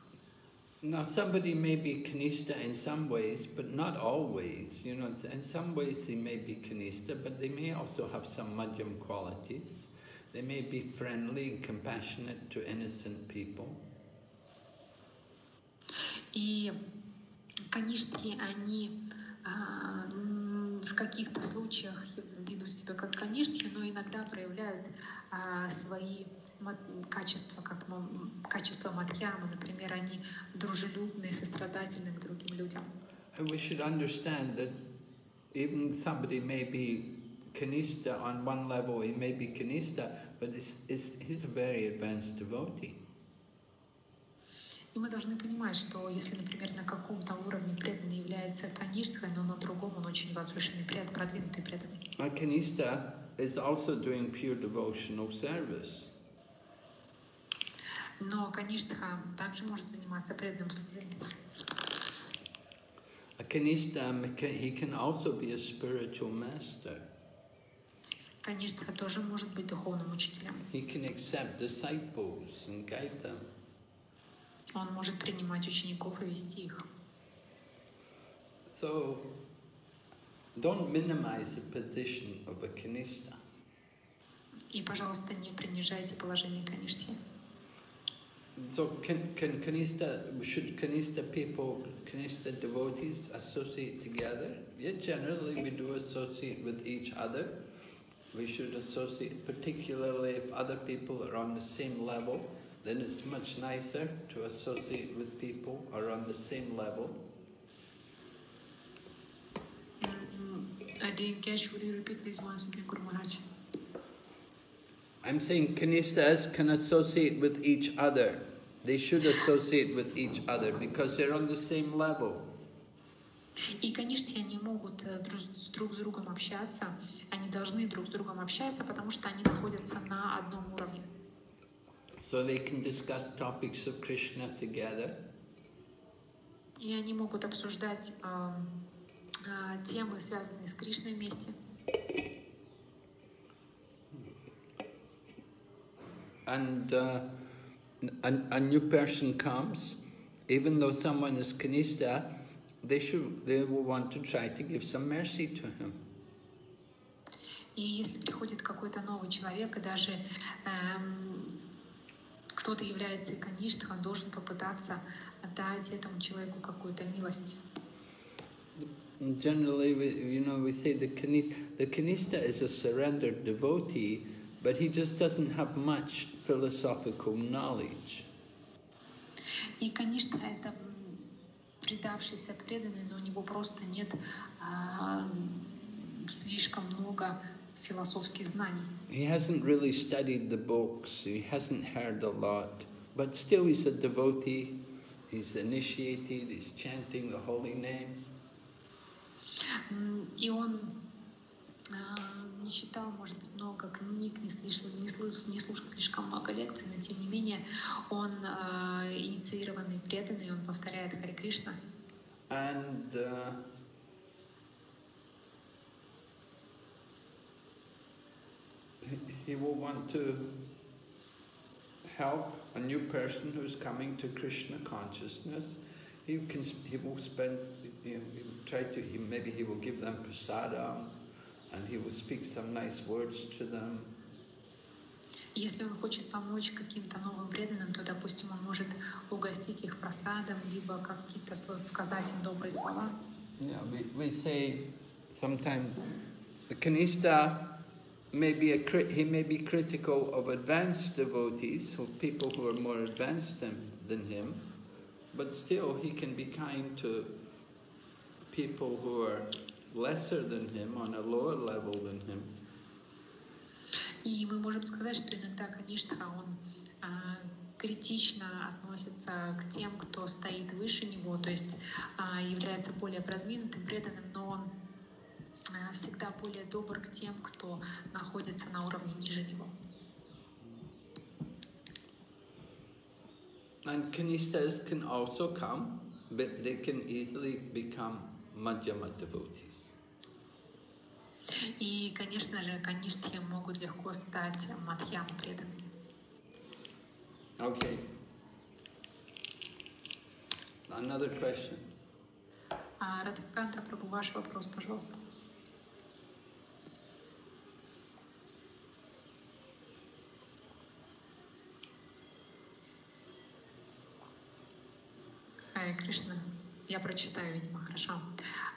Now, somebody may be kanista in some ways, but not always. You know, in some ways they may be kanista, but they may also have some madhyam qualities. They may be friendly and compassionate to innocent people. И каништхи, они а, каких-то случаях ведут себя как каништхи, но иногда проявляют а, свои качества, как качество мадьямы. Например, они дружелюбные, сострадательны к другим людям. We should understand that even somebody may be kanista on one level, he may be kanista, but it's, it's, he's a very advanced devotee. И мы должны понимать, что если, например, на каком-то уровне преданный является каништхой, но на другом он очень возвышенный, продвинутый преданный. A kanista is also doing pure devotional service. Но каништха также может заниматься преданным служением. A kanista, he can also be a spiritual master. Каништха тоже может быть духовным учителем. He can accept disciples and guide them. Он может принимать учеников и вести их. So, don't minimize the position of a kanista. И, пожалуйста, не принижайте положение каништхи. So, can, can kanista, should kanista people, kanista devotees associate together? Yeah, generally we do associate with each other. We should associate, particularly if other people are on the same level, then it's much nicer to associate with people who are on the same level. I didn't catch, would you repeat this once again, Guru Maharaj? I'm saying kanistas can associate with each other. They should associate with each other because they're on the same level. И, конечно, они могут э, друг с друг с другом общаться, они должны друг с другом общаться, потому что они находятся на одном уровне. So they can discuss topics of Krishna together. И они могут обсуждать э, э, темы, связанные с Кришной вместе. And uh, a, a new person comes, even though someone is kanista, they should they will want to try to give some mercy to him. И если приходит какой-то новый человек, и даже эм, кто-то является икоништом, он должен попытаться отдать этому человеку какую-то милость. Generally, we, you know, we say the kanista, the kanista is a surrendered devotee, but he just doesn't have much philosophical knowledge. И, конечно, это предавшийся преданный, но у него просто нет а, слишком много философских знаний. He hasn't really studied the books, he hasn't heard a lot, but still he's a devotee, he's initiated, he's chanting the holy name. И он а, не читал, может быть, много книг, не слышал, не слышал, не слушал слишком много лекций, но тем не менее он а, инициированный, преданный, он повторяет Хари Кришна. And uh, he, he will want to help a new person who's coming to Krishna consciousness. He can he will spend you know, he will try to he, maybe he will give them prasadam and he will speak some nice words to them. Если он хочет помочь каким-то новым преданным, то, допустим, он может угостить их просадом, либо какие-то сл- сказать им добрые слова. Yeah, we, we say sometimes the kanista may be a cri- he may be critical of advanced devotees, of people who are more advanced than, than him, but still he can be kind to people who are lesser than him, on a lower level than him. И мы можем сказать, что иногда, конечно, он а, критично относится к тем, кто стоит выше него, то есть а, является более продвинутым, преданным, но он всегда более добр к тем, кто находится на уровне ниже него. And kanistas can also come, but they can easily become madhyama devotees. И, конечно же, каништхи могут легко стать мадхьяма преданными. Okay. Another question. А, Радхиканта, Прабу, ваш вопрос, пожалуйста. Харе Кришна. Я прочитаю, видимо, хорошо.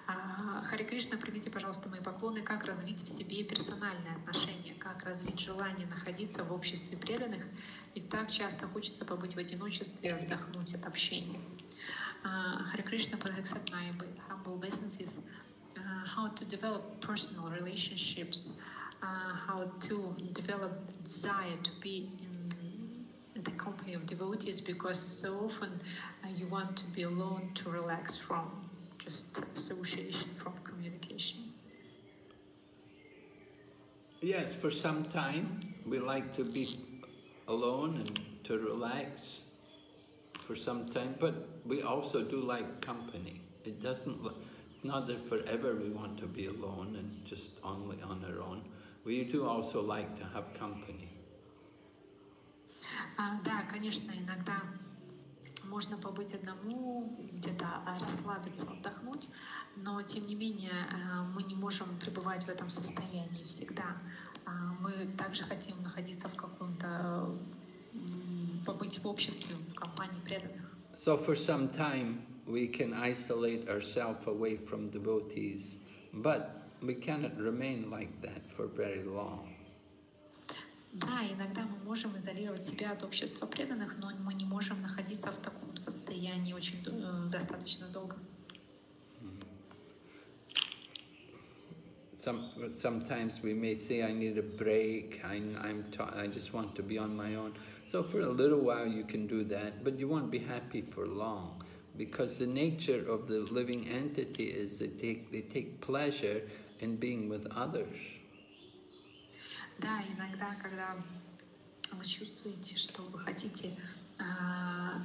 А, Харе Кришна, примите, пожалуйста, мои поклоны. Как развить в себе персональные отношения? Как развить желание находиться в обществе преданных? Ведь так часто хочется побыть в одиночестве, отдохнуть от общения. Uh, Hare Krishna, please accept my humble obeisances. Uh, how to develop personal relationships, uh, how to develop desire to be in the company of devotees because so often uh, you want to be alone to relax from just association, from communication. Yes, for some time we like to be alone and to relax for some time, but we also do like company. It doesn't, it's not that forever we want to be alone and just only on our own. We do also like to have company. А, да, конечно, иногда можно побыть одному, где-то расслабиться, отдохнуть, но тем не менее э, мы не можем пребывать в этом состоянии всегда. А, мы также хотим находиться в каком-то, побыть в обществе, в компании преданных. So for some time we can isolate ourselves away from devotees, but we cannot remain like that for very long. Да, иногда мы можем изолировать себя от общества преданных, но мы не можем находиться в таком состоянии очень достаточно долго. Some, sometimes we may say, I need a break, I, I'm I just want to be on my own. So for a little while you can do that, but you won't be happy for long because the nature of the living entity is they take, they take pleasure in being with others. Да, иногда, когда вы чувствуете, что вы хотите э,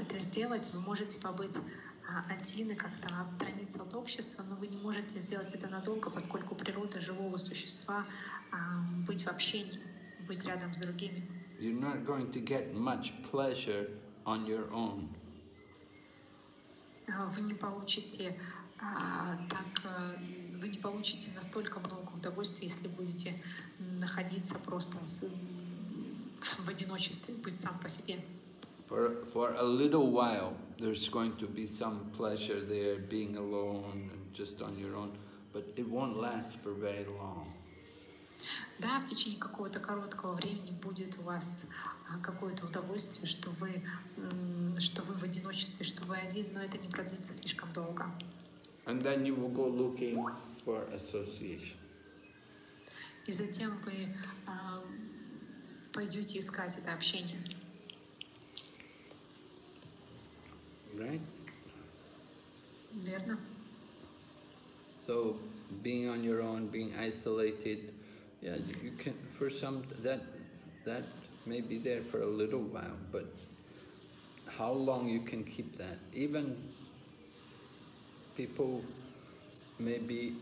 это сделать, вы можете побыть э, один и как-то отстраниться от общества, но вы не можете сделать это надолго, поскольку природа живого существа э, быть в общении, быть рядом с другими. You're not going to get much pleasure on your own. Вы не получите так вы не получите настолько много удовольствия, если будете находиться просто в одиночестве, быть сам по себе. For, for a little while, there's going to be some pleasure there, being alone and just on your own, but it won't last for very long. Да, в течение какого-то короткого времени будет у вас какое-то удовольствие, что вы, что вы в одиночестве, что вы один, но это не продлится слишком долго. And then you will go looking for association. И затем вы э, пойдете искать это общение. Right? Верно. So being on your own, being isolated, yeah, you, you can for some that that may be there for a little while, but how long you can keep that? Even people may be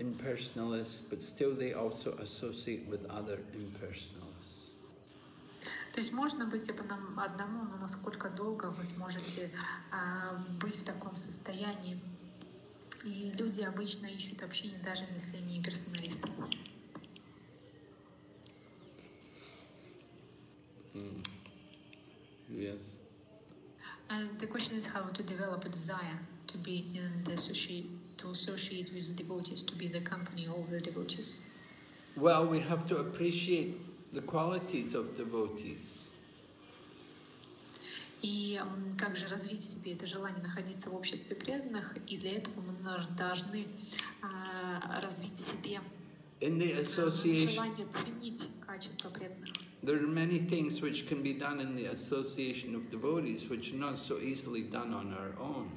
impersonalists, but still they also associate with other impersonalists. То есть можно быть одному, но насколько долго вы сможете э, быть в таком состоянии? И люди обычно ищут общение, даже если не персоналисты. Mm. Yes. And the question is how to develop a desire to be in the associate, to associate with devotees, to be the company of the devotees? Well, we have to appreciate the qualities of devotees. И как же развить в себе это желание находиться в обществе преданных, и для этого мы должны uh, развить в себе желание ценить качество преданных. There are many things which can be done in the association of devotees which are not so easily done on our own.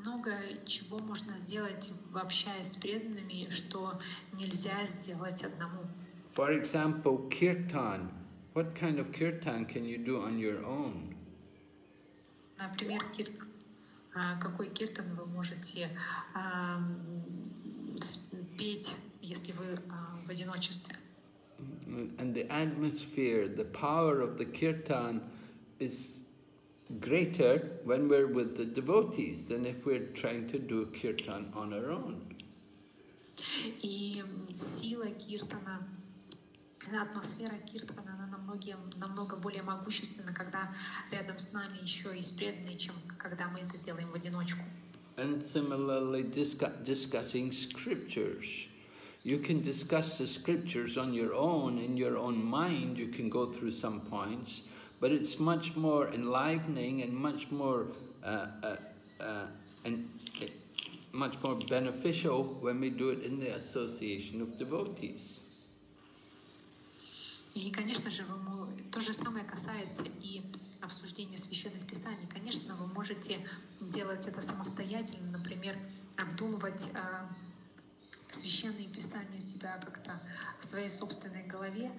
Много чего можно сделать, общаясь с преданными, что нельзя сделать одному. For example, kirtan. What kind of kirtan can you do on your own? Например, киртан. Какой киртан вы можете а, петь, если вы а, в одиночестве? And the atmosphere, the power of the kirtan is greater when we're with the devotees than if we're trying to do kirtan on our own. И сила киртана, атмосфера киртана, она намного, намного более могущественна, когда рядом с нами еще есть преданные, чем когда мы это делаем в одиночку. And similarly, discuss, discussing scriptures. You can discuss the scriptures on your own, in your own mind, you can go through some points, but it's much more enlivening and much more uh, uh, uh, and it, much more beneficial when we do it in the association of devotees. И, конечно же, вы, то же самое касается и обсуждения священных писаний. Конечно, вы можете делать это самостоятельно, например, обдумывать а, священные писания у себя как-то в своей собственной голове,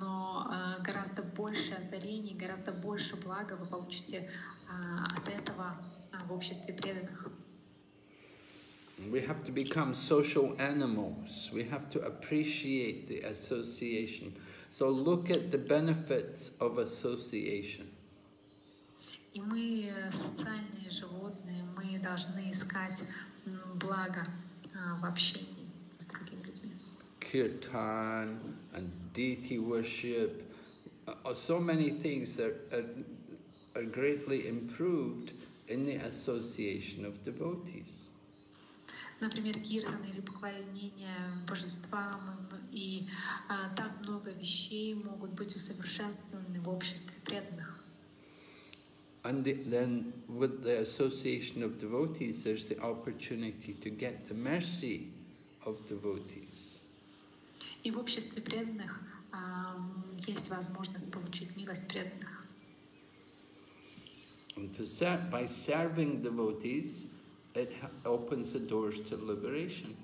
но а, гораздо больше озарений, гораздо больше блага вы получите а, от этого а, в обществе преданных. We have to become social animals. We have to appreciate the association. So look at the benefits of association. И мы э, социальные животные, мы должны искать благо а, в общении. Kirtan and deity worship, uh, so many things that are, are greatly improved in the association of devotees. Например, киртан или поклонение божествам м, и а, так много вещей могут быть усовершенствованы в обществе преданных. And the, then with the association of devotees, there's the opportunity to get the mercy of devotees. И в обществе преданных а, есть возможность получить милость преданных. And to ser- by serving devotees, it opens the doors to liberation.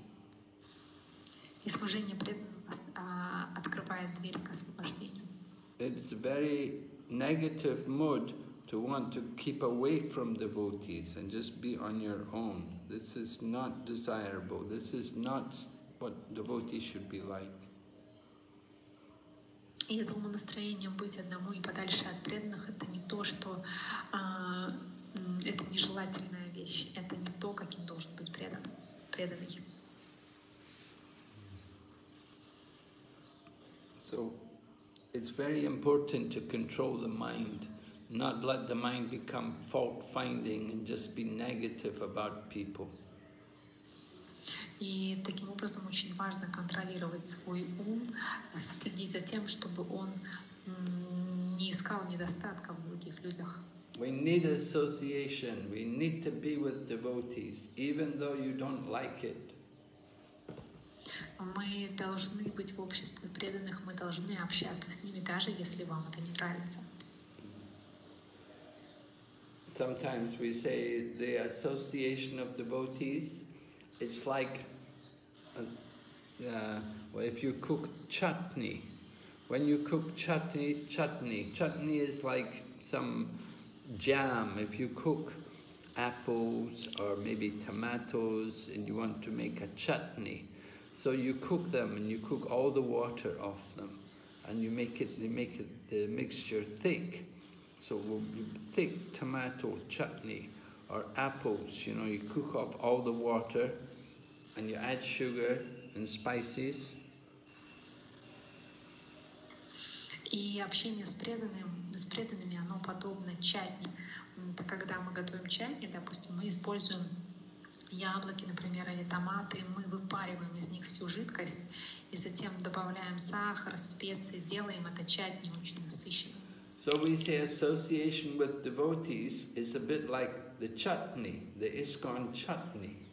И служение преданным а, открывает двери к освобождению. It's a very negative mood to want to keep away from devotees and just be on your own. This is not desirable. This is not what devotees should be like. И это умонастроение быть одному и подальше от преданных — это не то, что а, это нежелательная вещь, это не то, каким должен быть предан, преданный. So it's very important to control the mind, not let the mind become fault finding and just be negative about people. И таким образом очень важно контролировать свой ум, следить за тем, чтобы он не искал недостатков в других людях. We need association, we need to be with devotees, even though you don't like it. Мы должны быть в обществе преданных, мы должны общаться с ними, даже если вам это не нравится. Sometimes we say the association of devotees, it's like, uh, uh, well, if you cook chutney, when you cook chutney, chutney, chutney is like some jam. If you cook apples or maybe tomatoes and you want to make a chutney, so you cook them and you cook all the water off them and you make it, you make it, the mixture thick. So we'll thick tomato chutney or apples, you know, you cook off all the water and you add sugar and spices И общение с преданным, с преданными, оно подобно чатни. М, Это когда мы готовим чатни, допустим, мы используем яблоки, например, или томаты, мы выпариваем из них всю жидкость и затем добавляем сахар, специи, делаем это чатни очень насыщенным. So we say association with devotees is a bit like the chutney, the ISKCON chutney.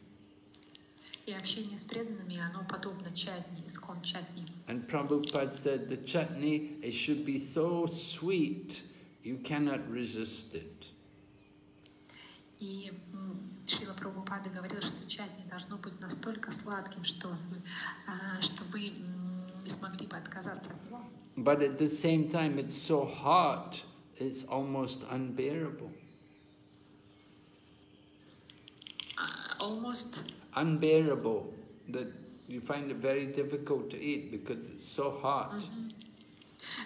И общение с преданными, оно подобно чатни, искон чатни. And Prabhupada said the chutney, it should be so sweet, you cannot resist it. И Шрила Прабхупада говорил, что чай не должно быть настолько сладким, что, вы, а, что вы не смогли бы отказаться от него. But at the same time, it's so hot, it's almost unbearable. А, Almost Unbearable, that you find it very difficult to eat because it's so hot.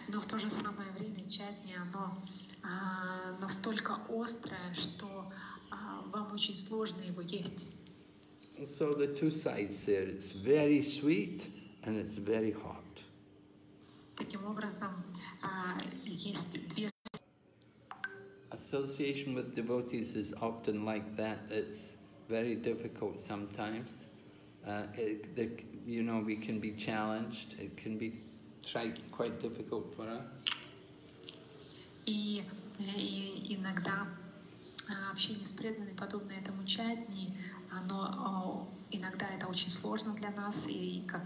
Но в то же самое время чатни, оно а, настолько острое, что а, вам очень сложно его есть. So the two sides there, it's very sweet and it's very hot. Таким образом, а, есть две Association with devotees is often like that. It's very difficult sometimes. Uh, it, the, you know, we can be challenged. It can be tried, quite difficult for us. И, и иногда а, общение с преданными, подобно этому чатни, оно а, иногда это очень сложно для нас, и как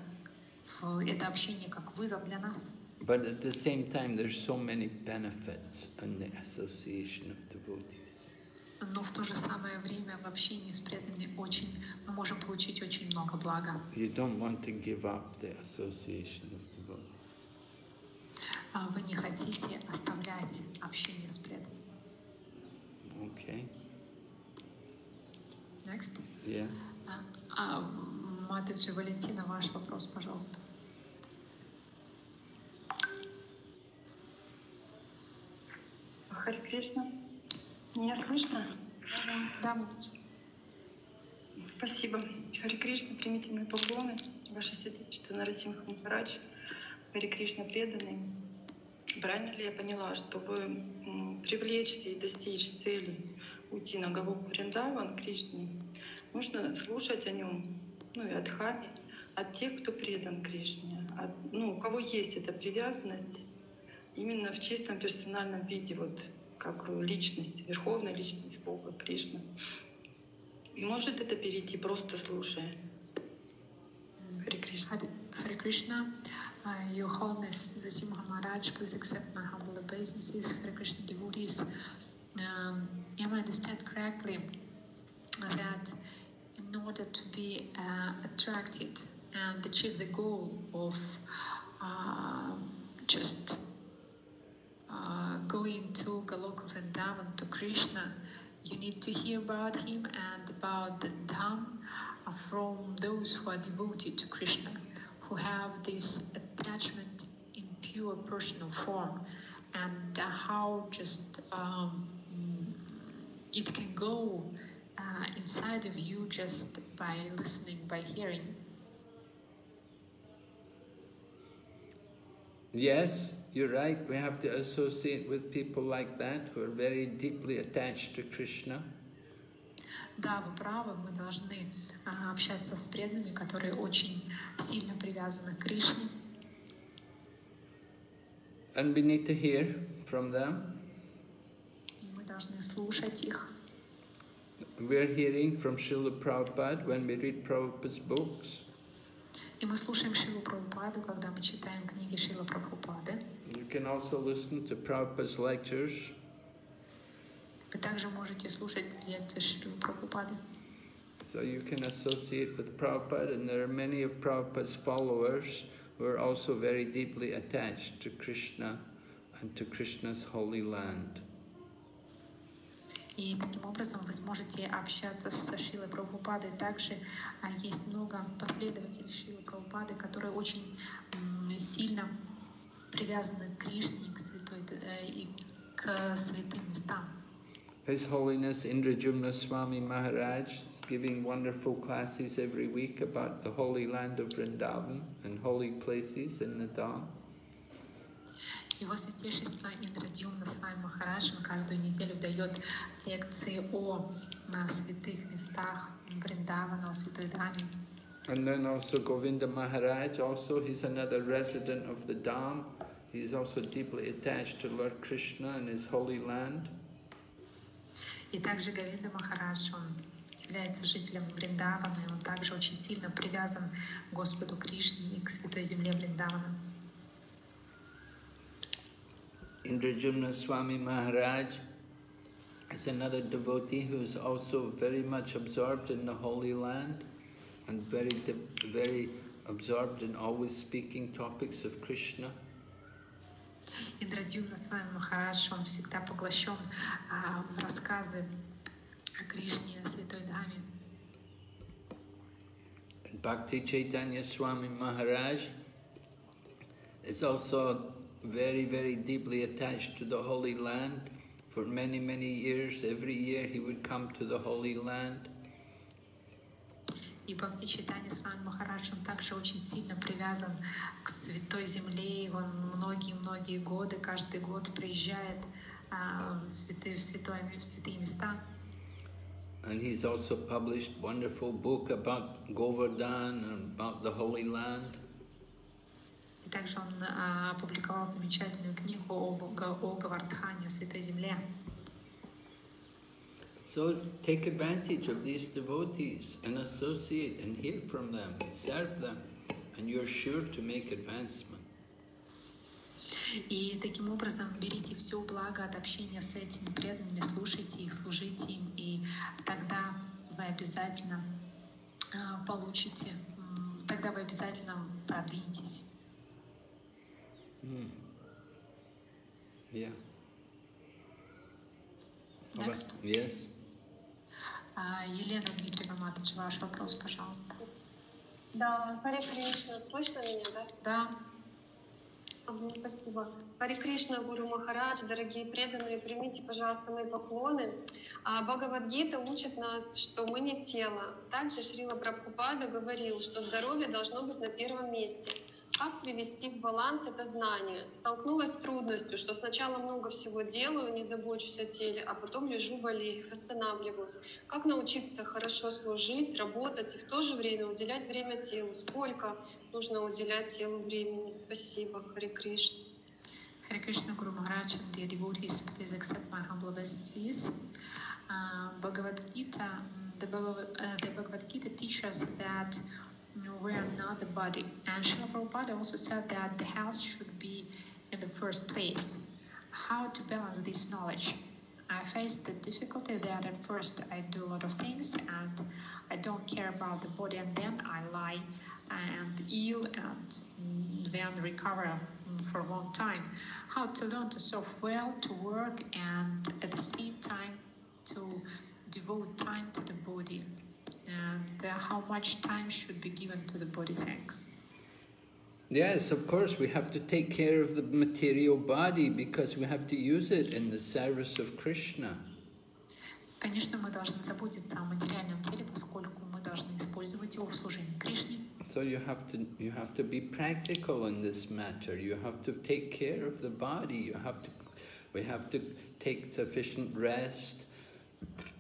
это общение как вызов для нас. But at the same time, there's so many benefits in the association of devotees. Но в то же самое время в общении с преданными очень мы можем получить очень много блага. You don't want to give up the association of devotees. А Вы не хотите оставлять общение с преданными. Okay? Next. Yeah. А, а, Матаджи Валентина, ваш вопрос, пожалуйста. Хари Кришна. Меня слышно? Да. Спасибо. Хари Кришна, примите мои поклоны. Ваше Святейшество Нарасимха Махарадж. Хари Кришна преданный. Правильно ли я поняла, чтобы привлечься и достичь цели уйти на Галуку Вриндаван Кришне, нужно слушать о нем, ну и от Хами, от тех, кто предан Кришне, от, ну, у кого есть эта привязанность именно в чистом персональном виде, вот как личность, верховная личность Бога, Кришна. И может это перейти просто слушая. Хари Кришна. Hare, Hare Krishna, uh, Your Holiness Narasimha Maharaj, please accept my humble obeisances. Hare Krishna devotees, um, am I understand correctly that in order to be uh, attracted and achieve the goal of uh, just uh, going to Goloka Vrindavan to Krishna, you need to hear about him and about the Dham from those who are devoted to Krishna, who have this attachment in pure personal form, and how just um, it can go uh, inside of you just by listening, by hearing. Yes, you're right. We have to associate with people like that who are very deeply attached to Krishna. Да, вы правы, мы должны а, общаться с преданными, которые очень сильно привязаны к Кришне. And we need to hear from them. И мы должны слушать их. We're hearing from Srila Prabhupada when we read Prabhupada's books. И мы слушаем Шилу Прабхупаду, когда мы читаем книги Шила Прабхупады. You can also listen to Prabhupada's lectures. Вы также можете слушать лекции Шилы Прабхупады. So you can associate with Prabhupada, and there are many of Prabhupada's followers who are also very deeply attached to Krishna and to Krishna's holy land. И таким образом вы сможете общаться с Шилой Прабхупадой. Также а, есть много последователей Шилы Прабхупады, которые очень сильно привязаны к Кришне к, святой, э, и к святым местам. His Holiness Indrajumna Swami Maharaj is giving wonderful classes every week about the holy land of Vrindavan and holy places in Dham. Его святейшество Индрадьюмна Свай Махарадж он каждую неделю дает лекции о на святых местах Вриндавана, о Святой Даме. And then also Govinda Maharaj, also he's another resident of the Dham. He's also deeply attached to Lord Krishna and his holy land. И также Говинда Махарадж, он является жителем Вриндавана, и он также очень сильно привязан к Господу Кришне и к святой земле Вриндавана. Indrajumna Swami Maharaj There's another devotee who is also very much absorbed in the Holy Land and very, de- very absorbed in always speaking topics of Krishna. Индрадюмна с вами Махарадж, он всегда поглощен а, в рассказы о Кришне, о Святой Даме. And Bhakti Chaitanya Swami Maharaj is also very, very deeply attached to the Holy Land. For many, many years, every year he would come to the Holy Land. И Бхакти Чайтанья с вами Махарадж, он также очень сильно привязан к Святой Земле, и он многие-многие годы, каждый год приезжает а, в, святые, в, святое, в святые места. And he's also published wonderful book about Govardhan and about the Holy Land. Также он а, опубликовал замечательную книгу о, Га- о Гавардхане, Святой Земле. So take advantage of these devotees and associate and hear from them, serve them, and you're sure to make advancement. И таким образом берите все благо от общения с этими преданными, слушайте их, служите им, и тогда вы обязательно а, получите, тогда вы обязательно продвинетесь. Hmm. Yeah. Next. Yes. А, Елена Дмитриевна Матыч, ваш вопрос, пожалуйста. Да, Харе Кришна, слышно меня, да? Да, Ага, Спасибо. Харе Кришна, Гуру Махарадж, дорогие преданные, примите, пожалуйста, мои поклоны. А Бхагавадгита учит нас, что мы не тело. Также Шрила Прабхупада говорил, что здоровье должно быть на первом месте. Как привести в баланс это знание? Столкнулась с трудностью, что сначала много всего делаю, не забочусь о теле, а потом лежу болею, восстанавливаюсь. Как научиться хорошо служить, работать и в то же время уделять время телу? Сколько нужно уделять телу времени? Спасибо, Харе Кришна. Hare Krishna Guru Maharaj and dear devotees, please accept my humble. Uh, uh, the Bhagavad Gita teaches that know, we are not the body. And Srila also said that the health should be in the first place. How to balance this knowledge? I face the difficulty that at first I do a lot of things and I don't care about the body, and then I lie and ill and then recover for a long time. How to learn to serve well, to work, and at the same time to devote time to the body, and uh, how much time should be given to the body. Thanks. Yes, of course, we have to take care of the material body because we have to use it in the service of Krishna. Конечно, мы должны заботиться о материальном теле, поскольку мы должны использовать его в служении Кришне. So you have to you have to be practical in this matter. You have to take care of the body. You have to we have to take sufficient rest.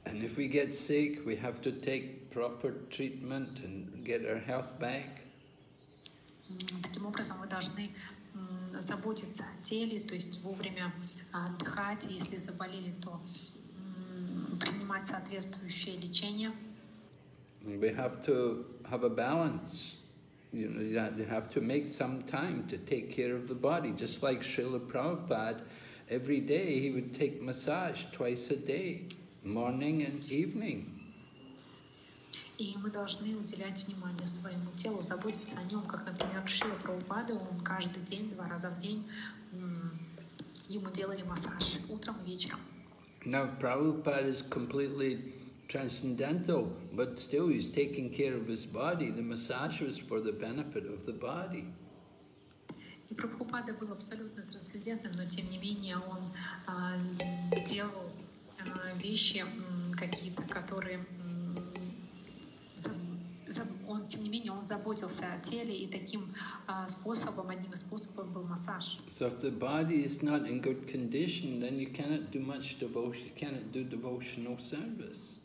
And if we get sick, we have to take proper treatment and get our health back. М, Таким образом, мы должны м, заботиться о теле, то есть вовремя а, отдыхать, и если заболели, то м, принимать соответствующее лечение. And we have to have a balance. You know, you have- you have to make some time to take care of the body. Just like Srila Prabhupada, every day he would take massage twice a day, morning and evening. И мы должны уделять внимание своему телу, заботиться о нем, как, например, Шила Прабхупада, он каждый день, два раза в день ему делали массаж утром и вечером. Now, Prabhupada is completely transcendental, but still he's taking care of his body. The massage was for the benefit of the body. И Прабхупада был абсолютно трансцендентным, но тем не менее он а, делал а, вещи какие-то, которые он, тем не менее, он заботился о теле, и таким а, способом, одним из способов был массаж. So if the body is not in good condition, then you cannot do much devotion, you cannot do devotional service.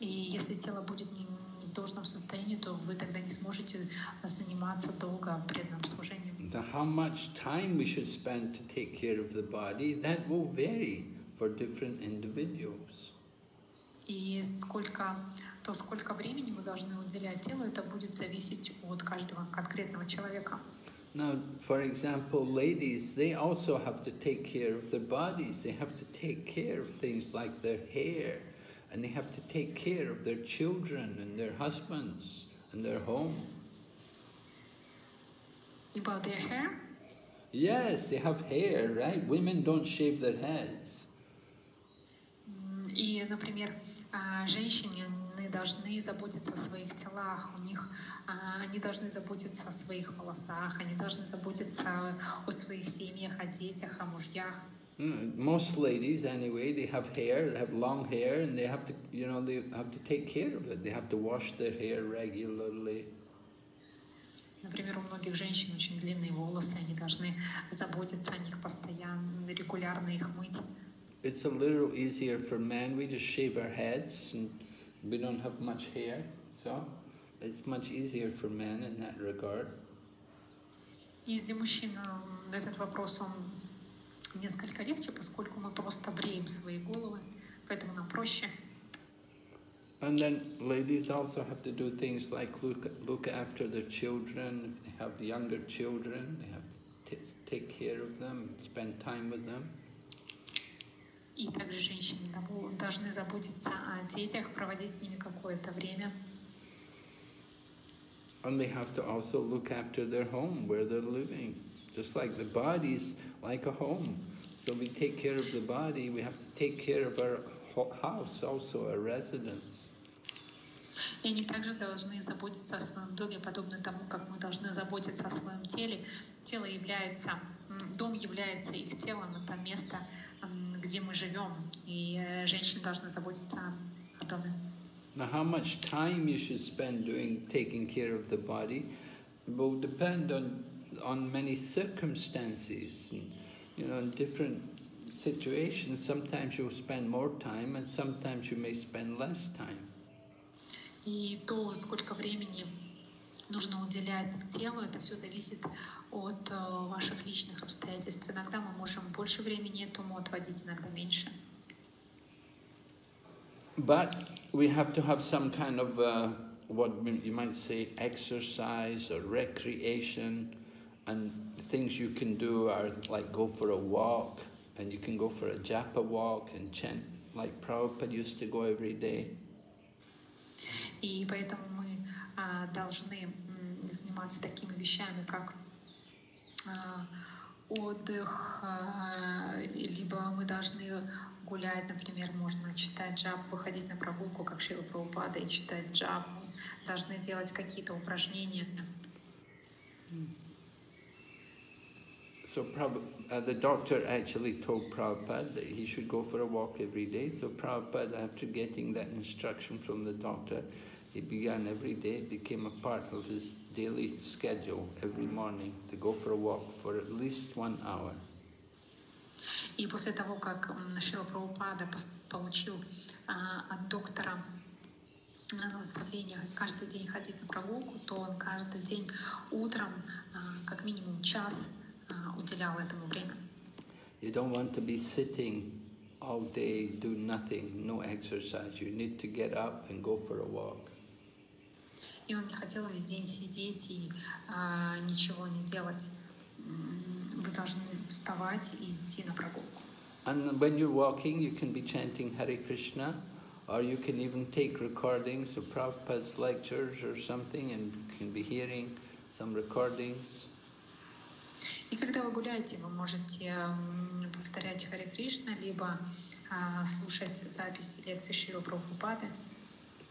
И если тело будет не, не в должном состоянии, то вы тогда не сможете заниматься долго преданным служением. The, how much time we should spend to take care of the body, that will vary for different individuals. И сколько, то сколько времени мы должны уделять телу, это будет зависеть от каждого конкретного человека. Now, for example, ladies, they also have to take care of their bodies. They have to take care of things like their hair, and they have to take care of their children and their husbands and their home. About their hair? Yes, they have hair, right? Women don't shave their heads. И, например, а, женщины должны заботиться о своих телах, у них а, они должны заботиться о своих волосах, они должны заботиться о своих семьях, о детях, о мужьях. Mm, Most ladies, anyway, they have hair, they have long hair, and they have to, you know, they have to take care of it. They have to wash their hair regularly. Например, у многих женщин очень длинные волосы, они должны заботиться о них постоянно, регулярно их мыть. It's a little easier for men. We just shave our heads, and we don't have much hair, so it's much easier for men in that regard. И для мужчин м, этот вопрос, он несколько легче, поскольку мы просто бреем свои головы, поэтому нам проще. And then ladies also have to do things like look look after their children. If they have younger children, they have to t- take care of them, spend time with them. И также женщины должны заботиться о детях, проводить с ними какое-то время. And they have to also look after their home where they're living. Just like the body's like a home. So we take care of the body, we have to take care of our ho- house also, our residence. И они также должны заботиться о своем доме, подобно тому, как мы должны заботиться о своем теле. Тело является, дом является их телом, это место, где мы живем. И э, женщины должны заботиться о доме. Now, how much time you should spend doing taking care of the body will depend on on many circumstances. And, you know, in different situations, sometimes you'll spend more time, and sometimes you may spend less time. И то, сколько времени нужно уделять телу, это все зависит от э, ваших личных обстоятельств. Иногда мы можем больше времени этому отводить, иногда меньше. But we have to have some kind of uh, what you might say exercise or recreation, and things you can do are like go for a walk, and you can go for a japa walk and chant like Prabhupada used to go every day. И поэтому мы а, должны заниматься такими вещами, как а, отдых, а, либо мы должны гулять, например, можно читать джаб, выходить на прогулку, как Шила Прабхупада, и читать джаб, должны делать какие-то упражнения. So uh, the doctor actually told Prabhupada that he should go for a walk every day. So Prabhupada, after getting that instruction from the doctor, he began every day, it became a part of his daily schedule every morning to go for a walk for at least one hour. И после того, как м, Шила Прабхупада пос- получил а, от доктора а, наставление каждый день ходить на прогулку, то он каждый день утром а, как минимум час а, уделял этому время. You don't want to be sitting all day, do nothing, no exercise. You need to get up and go for a walk. И он не хотел весь день сидеть и а, ничего не делать. Вы должны вставать и идти на прогулку. And when you're walking, you can be chanting Hare Krishna, or you can even take recordings of Prabhupada's lectures or something and can be hearing some recordings. И когда вы гуляете, вы можете повторять Харе Кришна, либо а, слушать записи лекций Шива Прабхупады.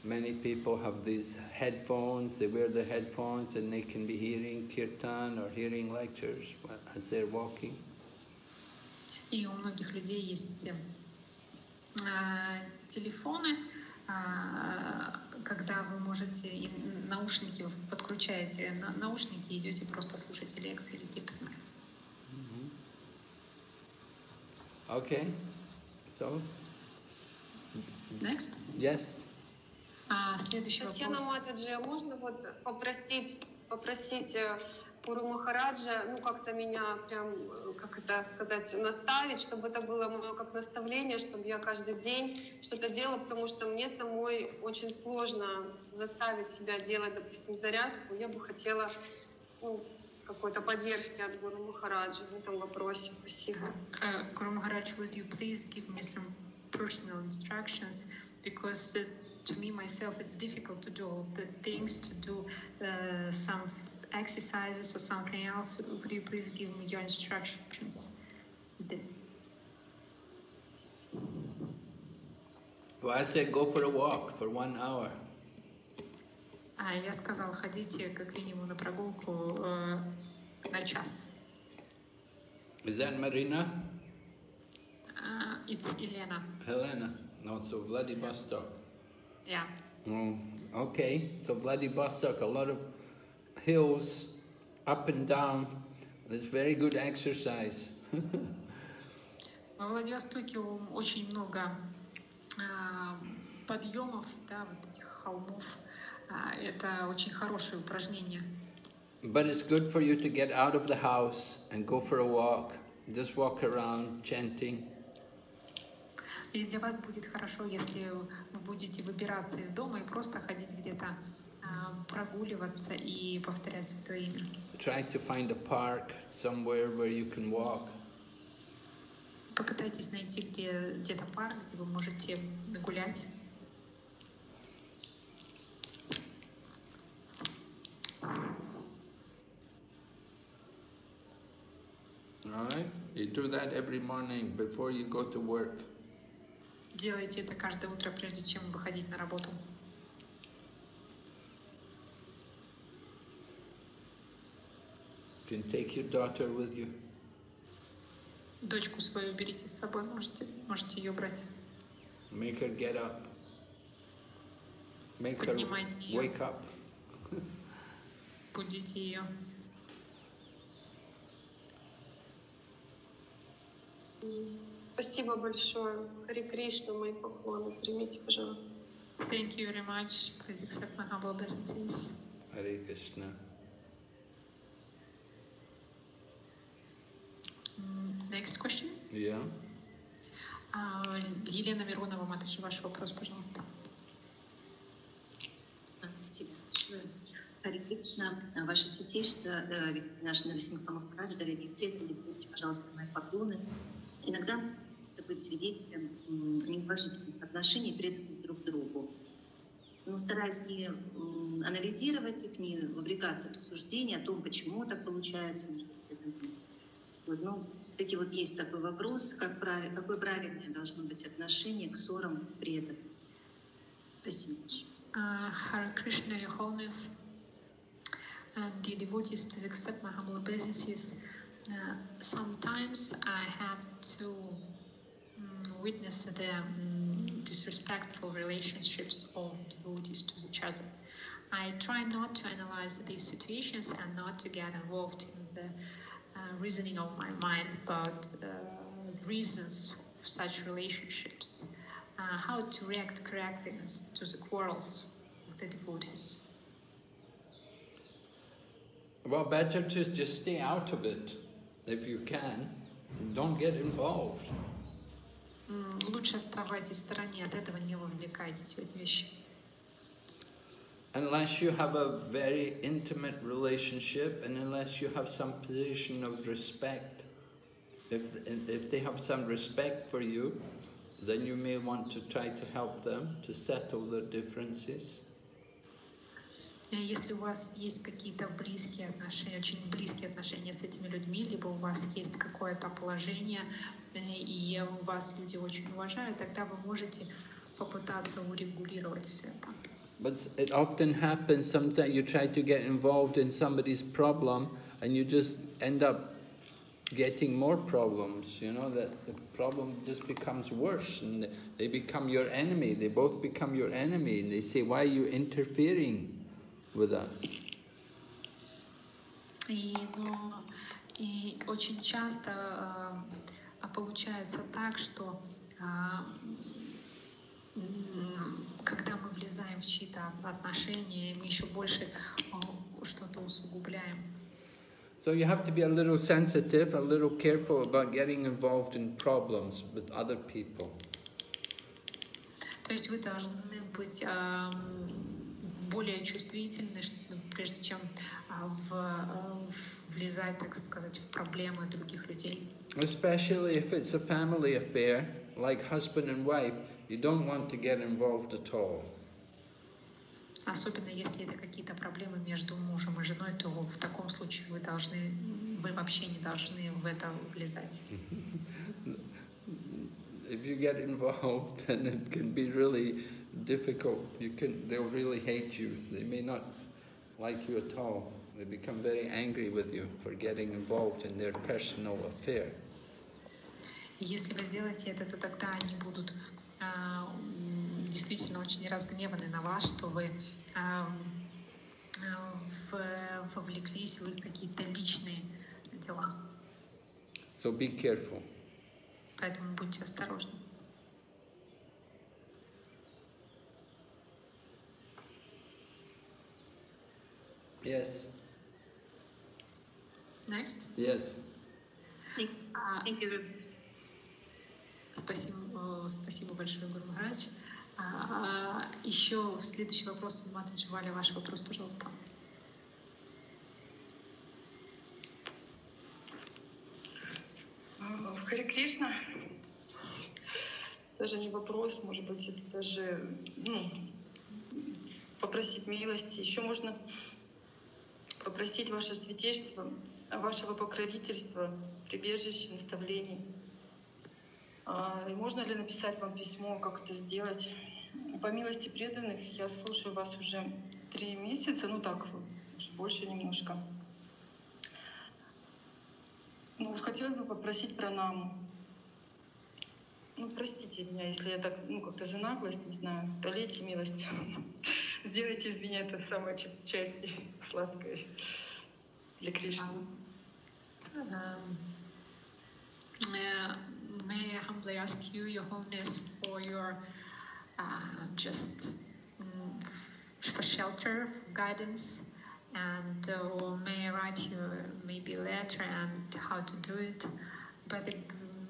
Many people have these headphones, they wear the headphones and they can be hearing kirtan or hearing lectures as they're walking. И у многих людей есть а, телефоны, а, когда вы можете и наушники вы подключаете на наушники и идете просто слушать лекции или киртаны. Okay, so, Next. yes. А, следующий Татьяна вопрос. Матаджи, а можно вот попросить, попросить э, Гуру Махараджа, ну как-то меня прям, э, как это сказать, наставить, чтобы это было мое как наставление, чтобы я каждый день что-то делала, потому что мне самой очень сложно заставить себя делать, допустим, зарядку. Я бы хотела ну, какой-то поддержки от Гуру Махараджа в этом вопросе. Спасибо. Uh, Guru Maharaj, would you please give me some personal instructions? Because to me myself, it's difficult to do all the things, to do uh, some exercises or something else. Would you please give me your instructions? The- Well, I said go for a walk for one hour. А я сказал, ходите как минимум на прогулку э, на час. Is that Marina? Uh, it's Elena. Helena? No, so Vladivostok. Yeah. Oh, okay. So Vladivostok, a lot of hills, up and down. It's very good exercise. Во Владивостоке очень много а, подъемов, да, вот этих холмов. А, Это очень хорошее упражнение. But it's good for you to get out of the house and go for a walk. Just walk around chanting. И для вас будет хорошо, если вы будете выбираться из дома и просто ходить где-то, а, прогуливаться и повторять Святое имя. Try to find a park somewhere where you can walk. Попытайтесь найти где, где-то парк, где вы можете гулять. All right? You do that every morning before you go to work. Делайте это каждое утро, прежде чем выходить на работу. You can take your daughter with you. Дочку свою берите с собой, можете, можете ее брать. Make her get up. Make her Поднимайте ее. wake up. Будите ее. Спасибо большое. Хари Кришна, мои поклоны. Примите, пожалуйста. Thank you very much. Please accept my humble obeisances. Hare Krishna. Next question. Yeah. А, Елена Миронова, Матаджи, ваш вопрос, пожалуйста. Спасибо большое. Хари Кришна, Ваше Святейшество, э, наш Нарасимха Махарадж, дорогие преданные, примите, пожалуйста, мои поклоны. Иногда приходится быть свидетелем неуважительных отношений преданных друг другу. Но стараюсь не анализировать их, не вовлекаться в рассуждения о том, почему так получается. Вот, но все-таки вот есть такой вопрос, как прави- какое правильное должно быть отношение к ссорам преданных. Спасибо большое. Uh, Your Holiness, and the devotees, please accept my humble obeisances. Uh, sometimes I have to witness the mm, disrespectful relationships of devotees to each other. I try not to analyze these situations and not to get involved in the uh, reasoning of my mind about uh, the reasons of such relationships uh, how to react correctly to the quarrels of the devotees. Well, better to just stay out of it if you can. Don't get involved М, Лучше оставайтесь в стороне от этого, не вовлекайтесь в эти вещи. Unless you have a very intimate relationship and unless you have some position of respect. If, if they have some respect for you, then you may want to try to help them to settle their differences. Э, Если у вас есть какие-то близкие отношения, очень близкие отношения с этими людьми, либо у вас есть какое-то положение, э, и вас люди очень уважают, тогда вы можете попытаться урегулировать все это. But it often happens, sometimes you try to get involved in somebody's problem and you just end up getting more problems, you know, that the problem just becomes worse and they become your enemy. They both become your enemy and they say, why are you interfering with us? И, но, и очень часто э, получается так, что м, когда мы влезаем в чьи-то отношения, мы еще больше э, что-то усугубляем. So you have to be a little sensitive, a little careful about getting involved in problems with other people. То есть вы должны быть более чувствительны, что- прежде чем а, в- а, влезать, так сказать, в проблемы других людей. Especially if it's a family affair, like husband and wife, you don't want to get involved at all. Особенно если это какие-то проблемы между мужем и женой, то в таком случае вы должны, вы вообще не должны в это влезать. If you get involved, then it can be really difficult. You can, they'll really hate you. They may not like you at all. They become very angry with you for getting involved in their personal affair. И Если вы сделаете это, то тогда они будут а, м, действительно очень разгневаны на вас, что вы а, а, в- вовлеклись в их какие-то личные дела. So be careful. Поэтому будьте осторожны. Yes, Next. yes. Thank, А, thank you very much. Спасибо, спасибо большое, Гуру Махарадж. А, еще следующий вопрос, Матаджи Валя, ваш вопрос, пожалуйста. В Харе Кришна даже не вопрос, может быть, это даже ну, попросить милости. Еще можно попросить ваше святейшество, вашего покровительства, прибежища, наставлений. А, и можно ли написать вам письмо, как это сделать? По милости преданных я слушаю вас уже три месяца, ну так, больше немножко. Ну, хотелось бы попросить про наму. Ну, простите меня, если я так, ну, как-то за наглость, не знаю, долейте милость. Сделайте из меня это самое ча- счастье сладкое для Кришны. Um, uh, may I humbly ask you, Your Holiness, for your uh, just mm, for shelter, for guidance, and uh, or may I write you maybe a letter and how to do it. By the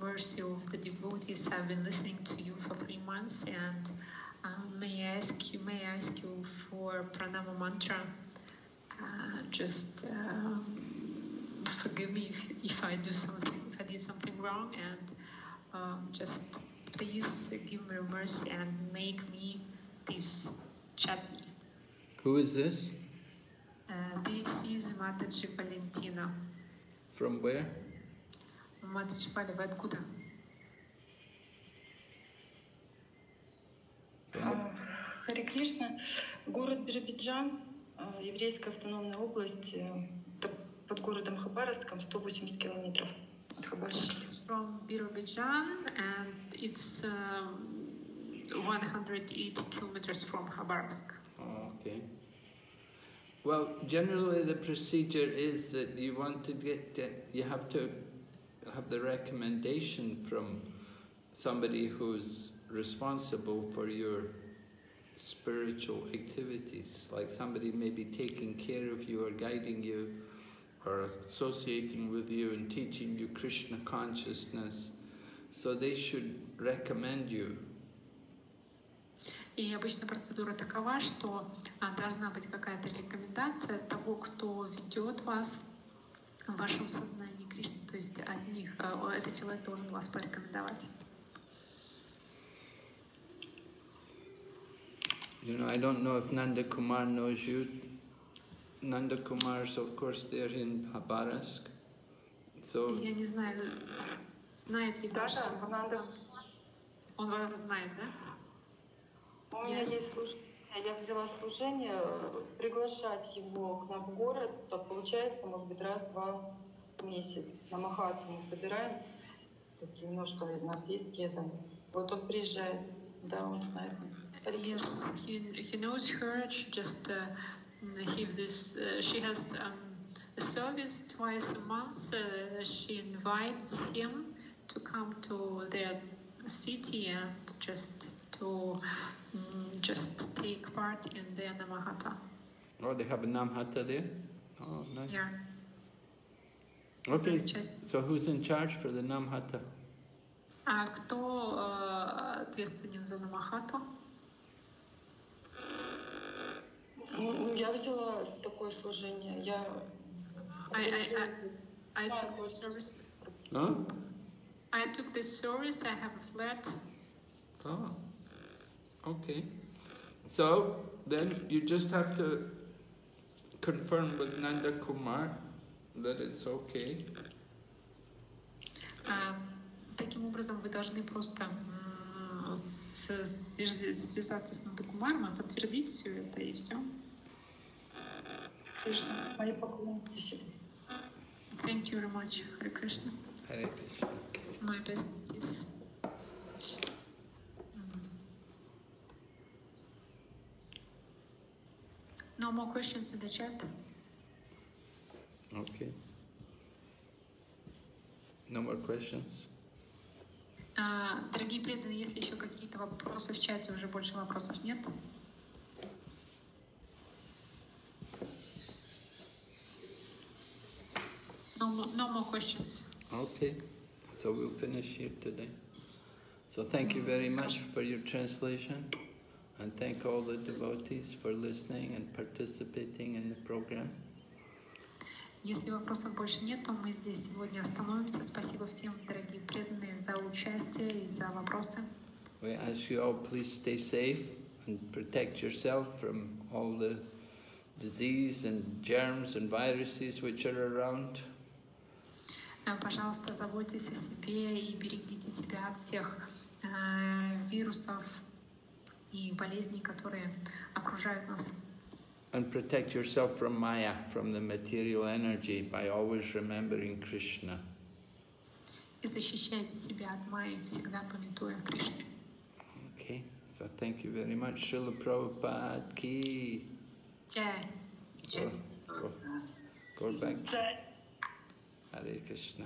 mercy of the devotees, I've been listening to you for three months, and uh, may I ask you, may I ask you for pranama mantra? Uh, just um, forgive me if, if I do something, if I did something wrong, and um, just please give me mercy and make me this chutney. Who is this? Uh, this is Mataji Valentina. From where? Матаджи Валя, вы откуда? А, Харе Кришна, город Биробиджан, а, еврейская автономная область, э, это под городом Хабаровском, 180 километров от Хабаровска. She's from Birobidzhan and it's um, 180 kilometers from Khabarovsk. Oh, okay. Well, generally the procedure is that you want to get, get you have to have the recommendation from somebody who's responsible for your spiritual activities, like somebody maybe taking care of you or guiding you or associating with you and teaching you Krishna consciousness. So they should recommend you. И обычно процедура такова, что а, должна быть какая-то рекомендация того, кто ведет вас в вашем сознании Кришны. То есть от них а, этот человек должен вас порекомендовать. You know, I don't know if Nanda Kumar knows you. Nanda Kumar's, of course, there in Habarask. So, Я не знаю, знает ли да, Нанда. Он вас знает, да? У меня Yes. есть служение, я взяла служение, приглашать его к нам в город, то получается, может быть, раз-два в месяц. На Махату мы собираем, тут немножко у нас есть преданные. Вот он приезжает, да, он знает. Yes, he, he knows her. She just uh, give this. Uh, she has um, a service twice a month. Uh, she invites him to come to their city and just to um, just take part in the Namahata. oh, they have a Namhata there? Oh, nice. Yeah. Okay, Замечательно. so who's in charge for the Namhata? А кто э, ответственен за Намахату? Я взяла такое служение, я I, I, I, I took this service. Huh? I took this service. I have a flat. Oh, okay. So then you just have to confirm with Nanda Kumar that it's okay. А, Таким образом, вы должны просто м, с- связ- связаться с Нандакумаром и подтвердить все это, и все. Кришна, мои поклоны. Спасибо. Thank you very much, Hare Krishna. Hare Krishna. My business. No more questions in the chat. Okay. No more questions? А, Дорогие преданные, если еще какие-то вопросы в чате, уже больше вопросов нет. No more, no more questions. Okay. So we'll finish here today. So thank you very much for your translation and thank all the devotees for listening and participating in the program. Если вопросов больше нет, то мы здесь сегодня остановимся. Спасибо всем, дорогие преданные, за участие и за вопросы. We ask you all please stay safe and protect yourself from all the disease and germs and viruses which are around. Э, Пожалуйста, заботьтесь о себе и берегите себя от всех э, вирусов и болезней, которые окружают нас. And protect yourself from Maya, from the material energy, by always remembering Krishna. И защищайте себя от Майи, всегда памятуя Кришне. Okay, so thank you very much. Srila Prabhupada ki. Джай. Go, go, go back. Джай. Hare Krishna.